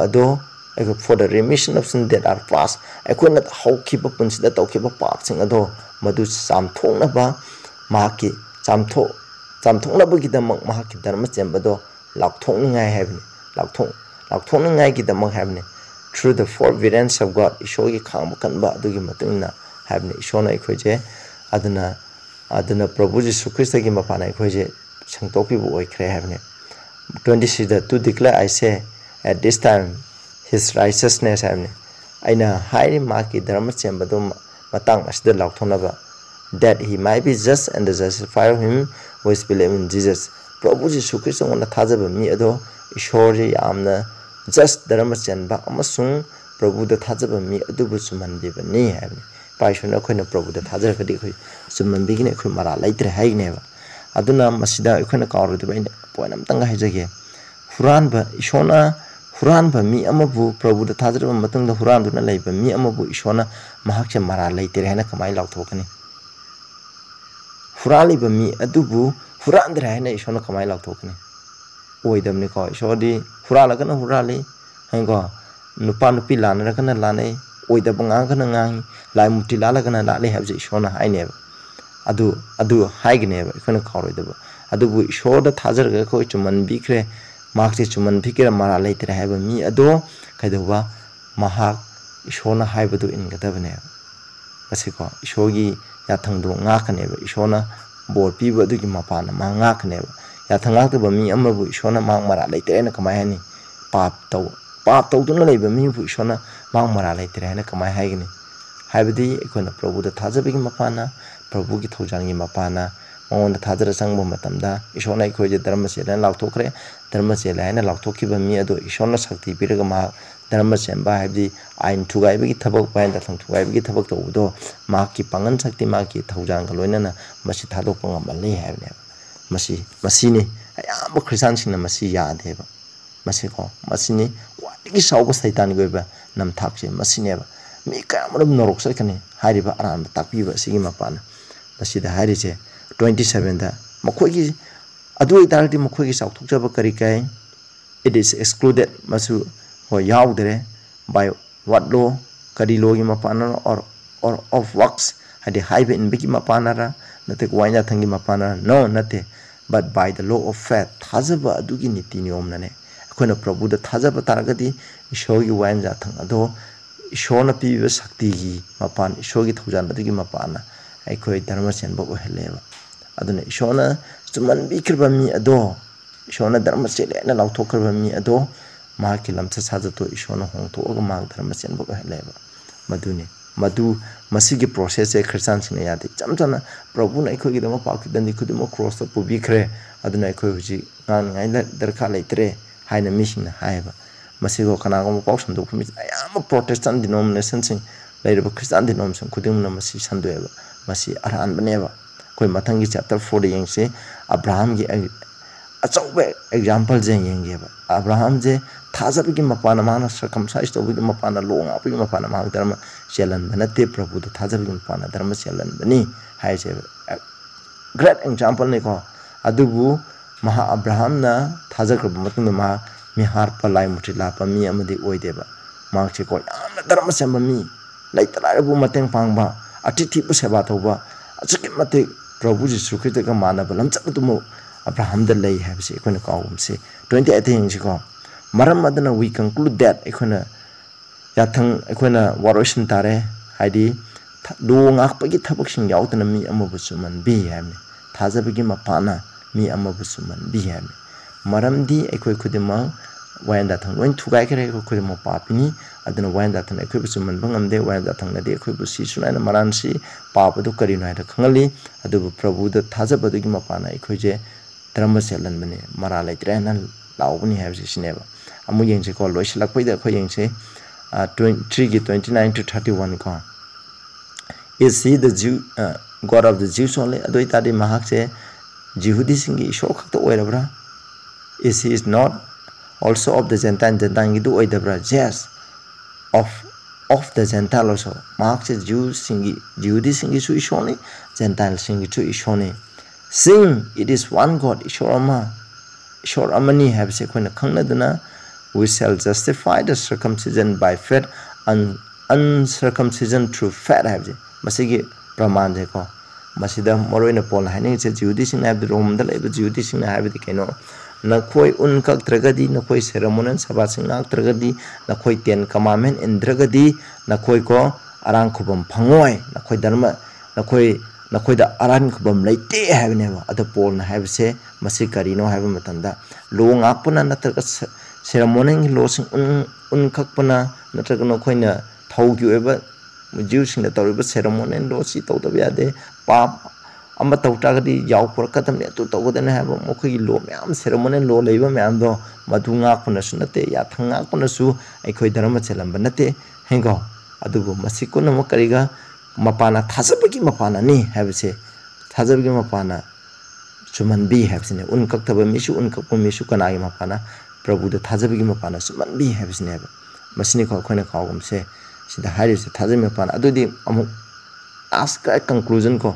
for the remission of sin that are past अखोना हौखिब पुंसिदा तौखिब पाप ꯆꯥꯝꯊꯣꯛꯅꯕꯒꯤꯗꯃꯛ ꯃꯍꯥꯛꯀꯤ ꯙꯔꯃ ꯆꯦꯟꯕꯗꯣ ꯂꯥꯎꯊꯣꯛꯅꯤꯡꯉꯥꯏ ꯍꯥꯏꯕꯅꯤ ꯂꯥꯎꯊꯣꯛ ꯂꯥꯎꯊꯣꯛꯅꯤꯡꯉꯥꯏꯒꯤꯗꯃꯛ ꯍꯥꯏꯕꯅꯤ ꯊ꯭ꯔꯨ ꯗ ꯐꯣꯔꯕꯤꯔꯦꯟꯁ ꯑꯣꯐ ꯒꯣꯗ ꯏꯁꯣꯔꯒꯤ ꯈꯥꯡꯕ ꯀꯟꯕ ꯑꯗꯨꯒꯤ ꯃꯇꯨꯡ ꯏꯟꯅ ꯍꯥꯏꯕꯅꯤ ꯏꯁꯣꯔꯅ ꯑꯩꯈꯣꯏꯁꯦ ꯑꯗꯨꯅ ꯑꯗꯨꯅ ꯄ꯭ꯔꯚꯨ ꯖꯤꯁꯨ ꯈ꯭ꯔꯤꯁꯇꯒꯤ ꯃꯄꯥꯟꯅ ꯑꯩꯈꯣꯏꯁꯦ ꯁꯪꯇꯣꯛꯄꯤꯕ ꯑꯣꯏꯈ꯭ꯔꯦ ꯍꯥꯏꯕꯅꯤ ꯇ꯭ꯋꯦꯟꯇꯤ ꯁꯤꯗ to declare I say at this time his righteousness ꯍꯥꯏꯕꯅꯤ ꯑꯩꯅ ꯍꯥꯏꯔꯤ ꯃꯍꯥꯛꯀꯤ ꯙꯔꯃ ꯆꯦꯟꯕꯗꯨ ꯃꯇꯥꯡ ꯑꯁꯤꯗ ꯂꯥꯎꯊꯣꯛꯅꯕ that he might be just and the justify him we believe in Jesus Prabhu Jishu Christ वन थाजब मी अदो ईश्वर जी यामना जस्ट धर्म चेनबा अमसुंग प्रभु द थाजब मी अदुबु सुमनबिबनी हैबनी पाइसन अखोइन प्रभु द थाजरखदि अखोइ सुमनबिगिने अखोइ मरा लाइत्र हाइनेबा अदुना मसिदा तंग हाइजगे हुरान ब हुरान ब थाजरब हुरान दुना लाइब से मरा लाइत्र हैना कमाई लाउथोकनी ꯍꯨꯔꯥꯜꯂꯤꯕ ꯃꯤ ꯑꯗꯨꯕꯨ ꯍꯨꯔꯥꯟꯗ꯭ꯔꯦ ꯍꯥꯏꯅ ꯏꯁꯣꯔꯅ ꯀꯃꯥꯏꯅ ꯂꯥꯎꯊꯣꯛꯀꯅꯤ ꯑꯣꯏꯗꯕꯅꯤꯀꯣ ꯏꯁꯣꯔꯗꯤ ꯍꯨꯔꯥꯜꯂꯒꯅ ꯍꯨꯔꯥꯜꯂꯤ ꯍꯪꯀꯣ ꯅꯨꯄꯥ ꯅꯨꯄꯤ ꯂꯥꯟꯅꯔꯒꯅ ꯂꯥꯟꯅꯩ ꯑꯣꯏꯗꯕ ꯉꯥꯡꯉꯒꯅ ꯉꯥꯡꯉꯤ ꯂꯥꯏ ꯃꯨꯔꯇꯤ ꯂꯥꯠꯂꯒꯅ ꯂꯥꯠꯂꯤ ꯍꯥꯏꯕꯁꯦ ꯏꯁꯣꯔꯅ ꯍꯥꯏꯅꯦꯕ ꯑꯗꯨ ꯑꯗꯨ ꯍꯥꯏꯒꯅꯦꯕ ꯑꯩꯈꯣꯏꯅ ꯀꯥꯎꯔꯣꯏꯗꯕ ꯑꯗꯨꯕꯨ ꯏꯁꯣꯔꯗ ꯊꯥꯖꯔꯒ ꯑꯩꯈꯣꯏ ꯆꯨꯝꯍꯟꯕꯤꯈ꯭ꯔꯦ ꯃꯍꯥꯛꯁꯦ ꯆꯨꯝꯍꯟꯕꯤꯒꯦꯔꯥ ꯃꯔꯥ ꯂꯩꯇ꯭ꯔꯦ ꯍꯥꯏꯕ ꯃꯤ ꯑꯗꯣ ꯀꯩꯗꯧꯕ ꯃꯍꯥꯛ ꯏꯁꯣꯔꯅ ꯍꯥꯏꯕꯗꯨ ꯏꯟꯒꯗꯕꯅꯦꯕ ꯃꯁꯤꯀꯣ ꯏꯁꯣꯔꯒꯤ mapana ma ngakaneba yathangakba mi amabu ishona mang mara leitre na kamai hani pap taw पाप तौदुना लेबा मीबु इशोना मांग मरा लेतरे हाना कमाय हाइगनी हाइबदी इकोना प्रभु द ngon ta tadra sang bo matam da ishona iko je dharma se lan lak tokre dharma se la na lak tokki ba mi ado ishona shakti pirag ma dharma se ba hebi ain tu gai bi thabok pa da thang tu gai bi thabok to do ma ki pangan shakti ma ki thau jang lo na na masi thado pang ma le hai ne masi masi ni ya mo khrisan sing na masi ya de ba masi ko masi ni wa ki sau ko saitan goi ba nam thak se masi ne ba mi ka mo nam norok sa kane hari ba aran ta pi ba sigi ma pa na masi hari je twenty सेवेंदा मखोगी अदु इतारती मखोगी साउथोकजब करी काय it is excluded मसु हो याउदरे by what law kari law gi mapana or or of works hade haibe in biki mapana ra nate waina thangi mapana no nate but by the law of faith thajaba adugi niti niyom nane akhona prabhu da thajaba taragadi isho gi wain ja thang ado isho na pi shakti gi mapan isho gi thojan adugi mapana ai khoi dharma sen bo hele ba adune shona zuman bi kirba mi ado shona dharma chele na law thok kirba mi ado ma ki lam cha sa to shona hong to og ma dharma chen bo ga le ba madu ne madu masi gi process e khirsan chine ya de cham chana prabhu na ikho gi dama pa ki dan dikhu dama cross to bi khre adune ikho ji ngan ngai la dar kha le tre hai na mission na hai ba masi go kana go pa sam do mi am protestant denomination sing lai ba christian denomination kudum na masi san do ba masi aran ba ne ba कोई मथंगी chapter four यहीं से Abraham की अचौब example जे यंगे Abraham जे थाजब की मपान मान सरकमसाइज तो की मपान लोंगा की मपान मान धर्म चलन चेलन ते प्रभु तो थाजब की मपान धर्म चलन बनी है जे ग्रेट एग्ज़ाम्पल ने को अदुबु महा अब्राहम ना थाजक्रब मतंग मा मिहार पलाई मुठी लाप मी अमदि ओइदेबा मांग से को याम धर्म सेम मी लाइतलारबु मतंग पांगबा अतिथि सेवा थौबा अचुकी मते 프로부지 수크데가 마나 발람 잡도 뭐 아브라함들레이 해버시 이거는 가옴시 20 에테인지고 마람마드나 we conclude that 이거는 야탕 이거는 워로신 달에 하이디 노응악박이 타박신 야우드는 미 아무부스만 비야미 타자비기 마파나 미 아무부스만 비야미 마람디 에코이코데마 wayanda thang wen thugai kare ko khoi mo pa pini adana wayanda thang khoi bu suman bangam de wayanda thang na de khoi bu si sunai na maran si pa bu du kari na da khangali adu prabhu da thaja badu gi ma pa na khoi je dharma selan bane mara lai tra na lau ni ha ji sine ba amu yeng je ko loi sila khoi da khoi yeng se 23 gi 29 to 31 ko is he the jew uh, god of the jews only adoi ta de mahak se jihudi sing gi shok khak to oira bra. Is he is not also of the Gentile. Gentile itu oidabra. Yes. Of of the Gentile also. Mark says Jew singi Yehudi singi su ishoni, Gentile singi su ishoni. Sing it is one God. Ishorama. Ishoramani have se koina khangna We shall justify the circumcision by faith and uncircumcision through faith have se. Masigi praman देखो मसीद मरोइन पोल है नहीं से जिहुदी सिंह है रोमदल है जिहुदी सिंह है कहीं नखोई उन कक्त्रगदी नखोई ceremonial सभा सिंग नाक्त्रगदी नखोई टेन कमामेंट इंद्रगदी नखोई को आराम खुबम फंगोय नखोई धर्म नखोई नखोई दा आराम खुबम लेते हैबने अद पोल हैब से मसी करीनो हैब मतंदा लो ngaपना नत्रग सेरेमोनियल लो सिंग उन उन खकपना नत्रग नखोई न थौग्यु एब जीव सिंग द तौरब सेरेमोनियल लो सी तौदब पाप boy the lord true faith adudi thaje pe mapana koi chuman bi pataraga di tarabadi ai koi wain ja thang se koi kari su boy make boy da di kana da bo hela sira wain ja thang che laura gum sira masi lagum sira masi tawrogum sira haibne ba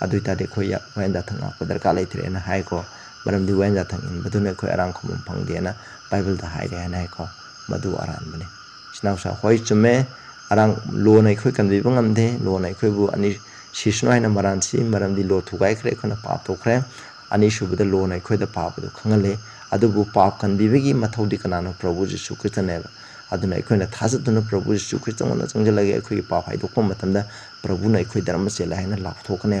adui ta de khoi ya wain da thang ko dar ka lai thre na hai ko maram di wain ja thang in badu ne khoi arang khum phang de na bible da hai re na ko madu aran bane chinausa hoi chume arang lo nai khoi kan bi bangam de lo nai khoi bu ani ꯁꯤꯁꯅꯨ ꯍꯥꯏꯅ ꯃꯔꯥꯟꯁꯤ ꯃꯔꯝꯗꯤ ꯂꯣ ꯊꯨꯒꯥꯏꯈ꯭ꯔꯦ ꯑꯩꯈꯣꯏꯅ ꯄꯥꯞ ꯇꯧꯈ꯭ꯔꯦ ꯑꯅꯤꯁꯨꯕꯗ ꯂꯣꯅ ꯑꯩꯈꯣꯏꯗ ꯄꯥꯞ अब पाप खनबीबगी मथौदी कनानो प्रभु जिसु ख्रिस्टनेबा अदुना अखोइना थाजदुना प्रभु जिसु ख्रिस्टनगोना चंगजलगे अखोइगी पाप हाइदोकपा मतमदा प्रभुना अखोइ धर्म सेला हाइना लाथोने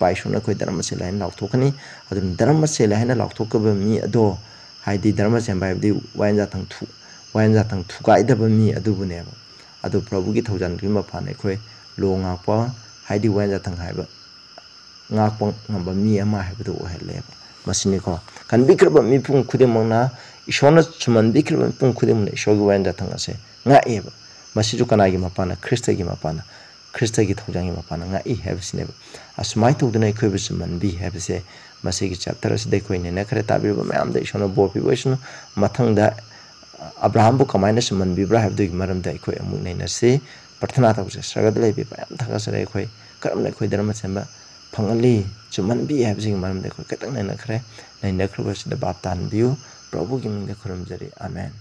पाइसोना अखोइ धर्म सेला हाइना लाउथोकनी धर्म सेला हाइना लाउथोकबा मि अदो धर्म सेम्बा हाइबदी वाइन जाथंग थु वाइन जाथंग थुगाइदबा मि अदुबुनेबा अदु प्रभुगी थौजानगी मफाना अखोइ लोङाकपा हाइदी वाइन जाथंग हाइबा ngakpa ngamba mi ama haibdo ohelle masini ko kan bikraba mi pung khude mangna ishona chuman bikraba pung khude mun ishogi wanda thangase nga eba masi ju kana gi mapana krista gi mapana krista gi thongjangi mapana nga i habsine asmai to duna khoi bis man bi habse masi gi chapter as de koi ne na khare tabir ba mam da ishona bo pi wishnu mathang da abraham bu kamaina suman bi bra habdu gi maram da khoi amu nei na se प्रार्थना तौसे सगद लेबे poem थगसरे खोई करम खोई धर्म pangali cuman bi hab jing man de ko ka tang na khare nai na khro ba si da ba tan biu prabhu gi min de khrom jadi amen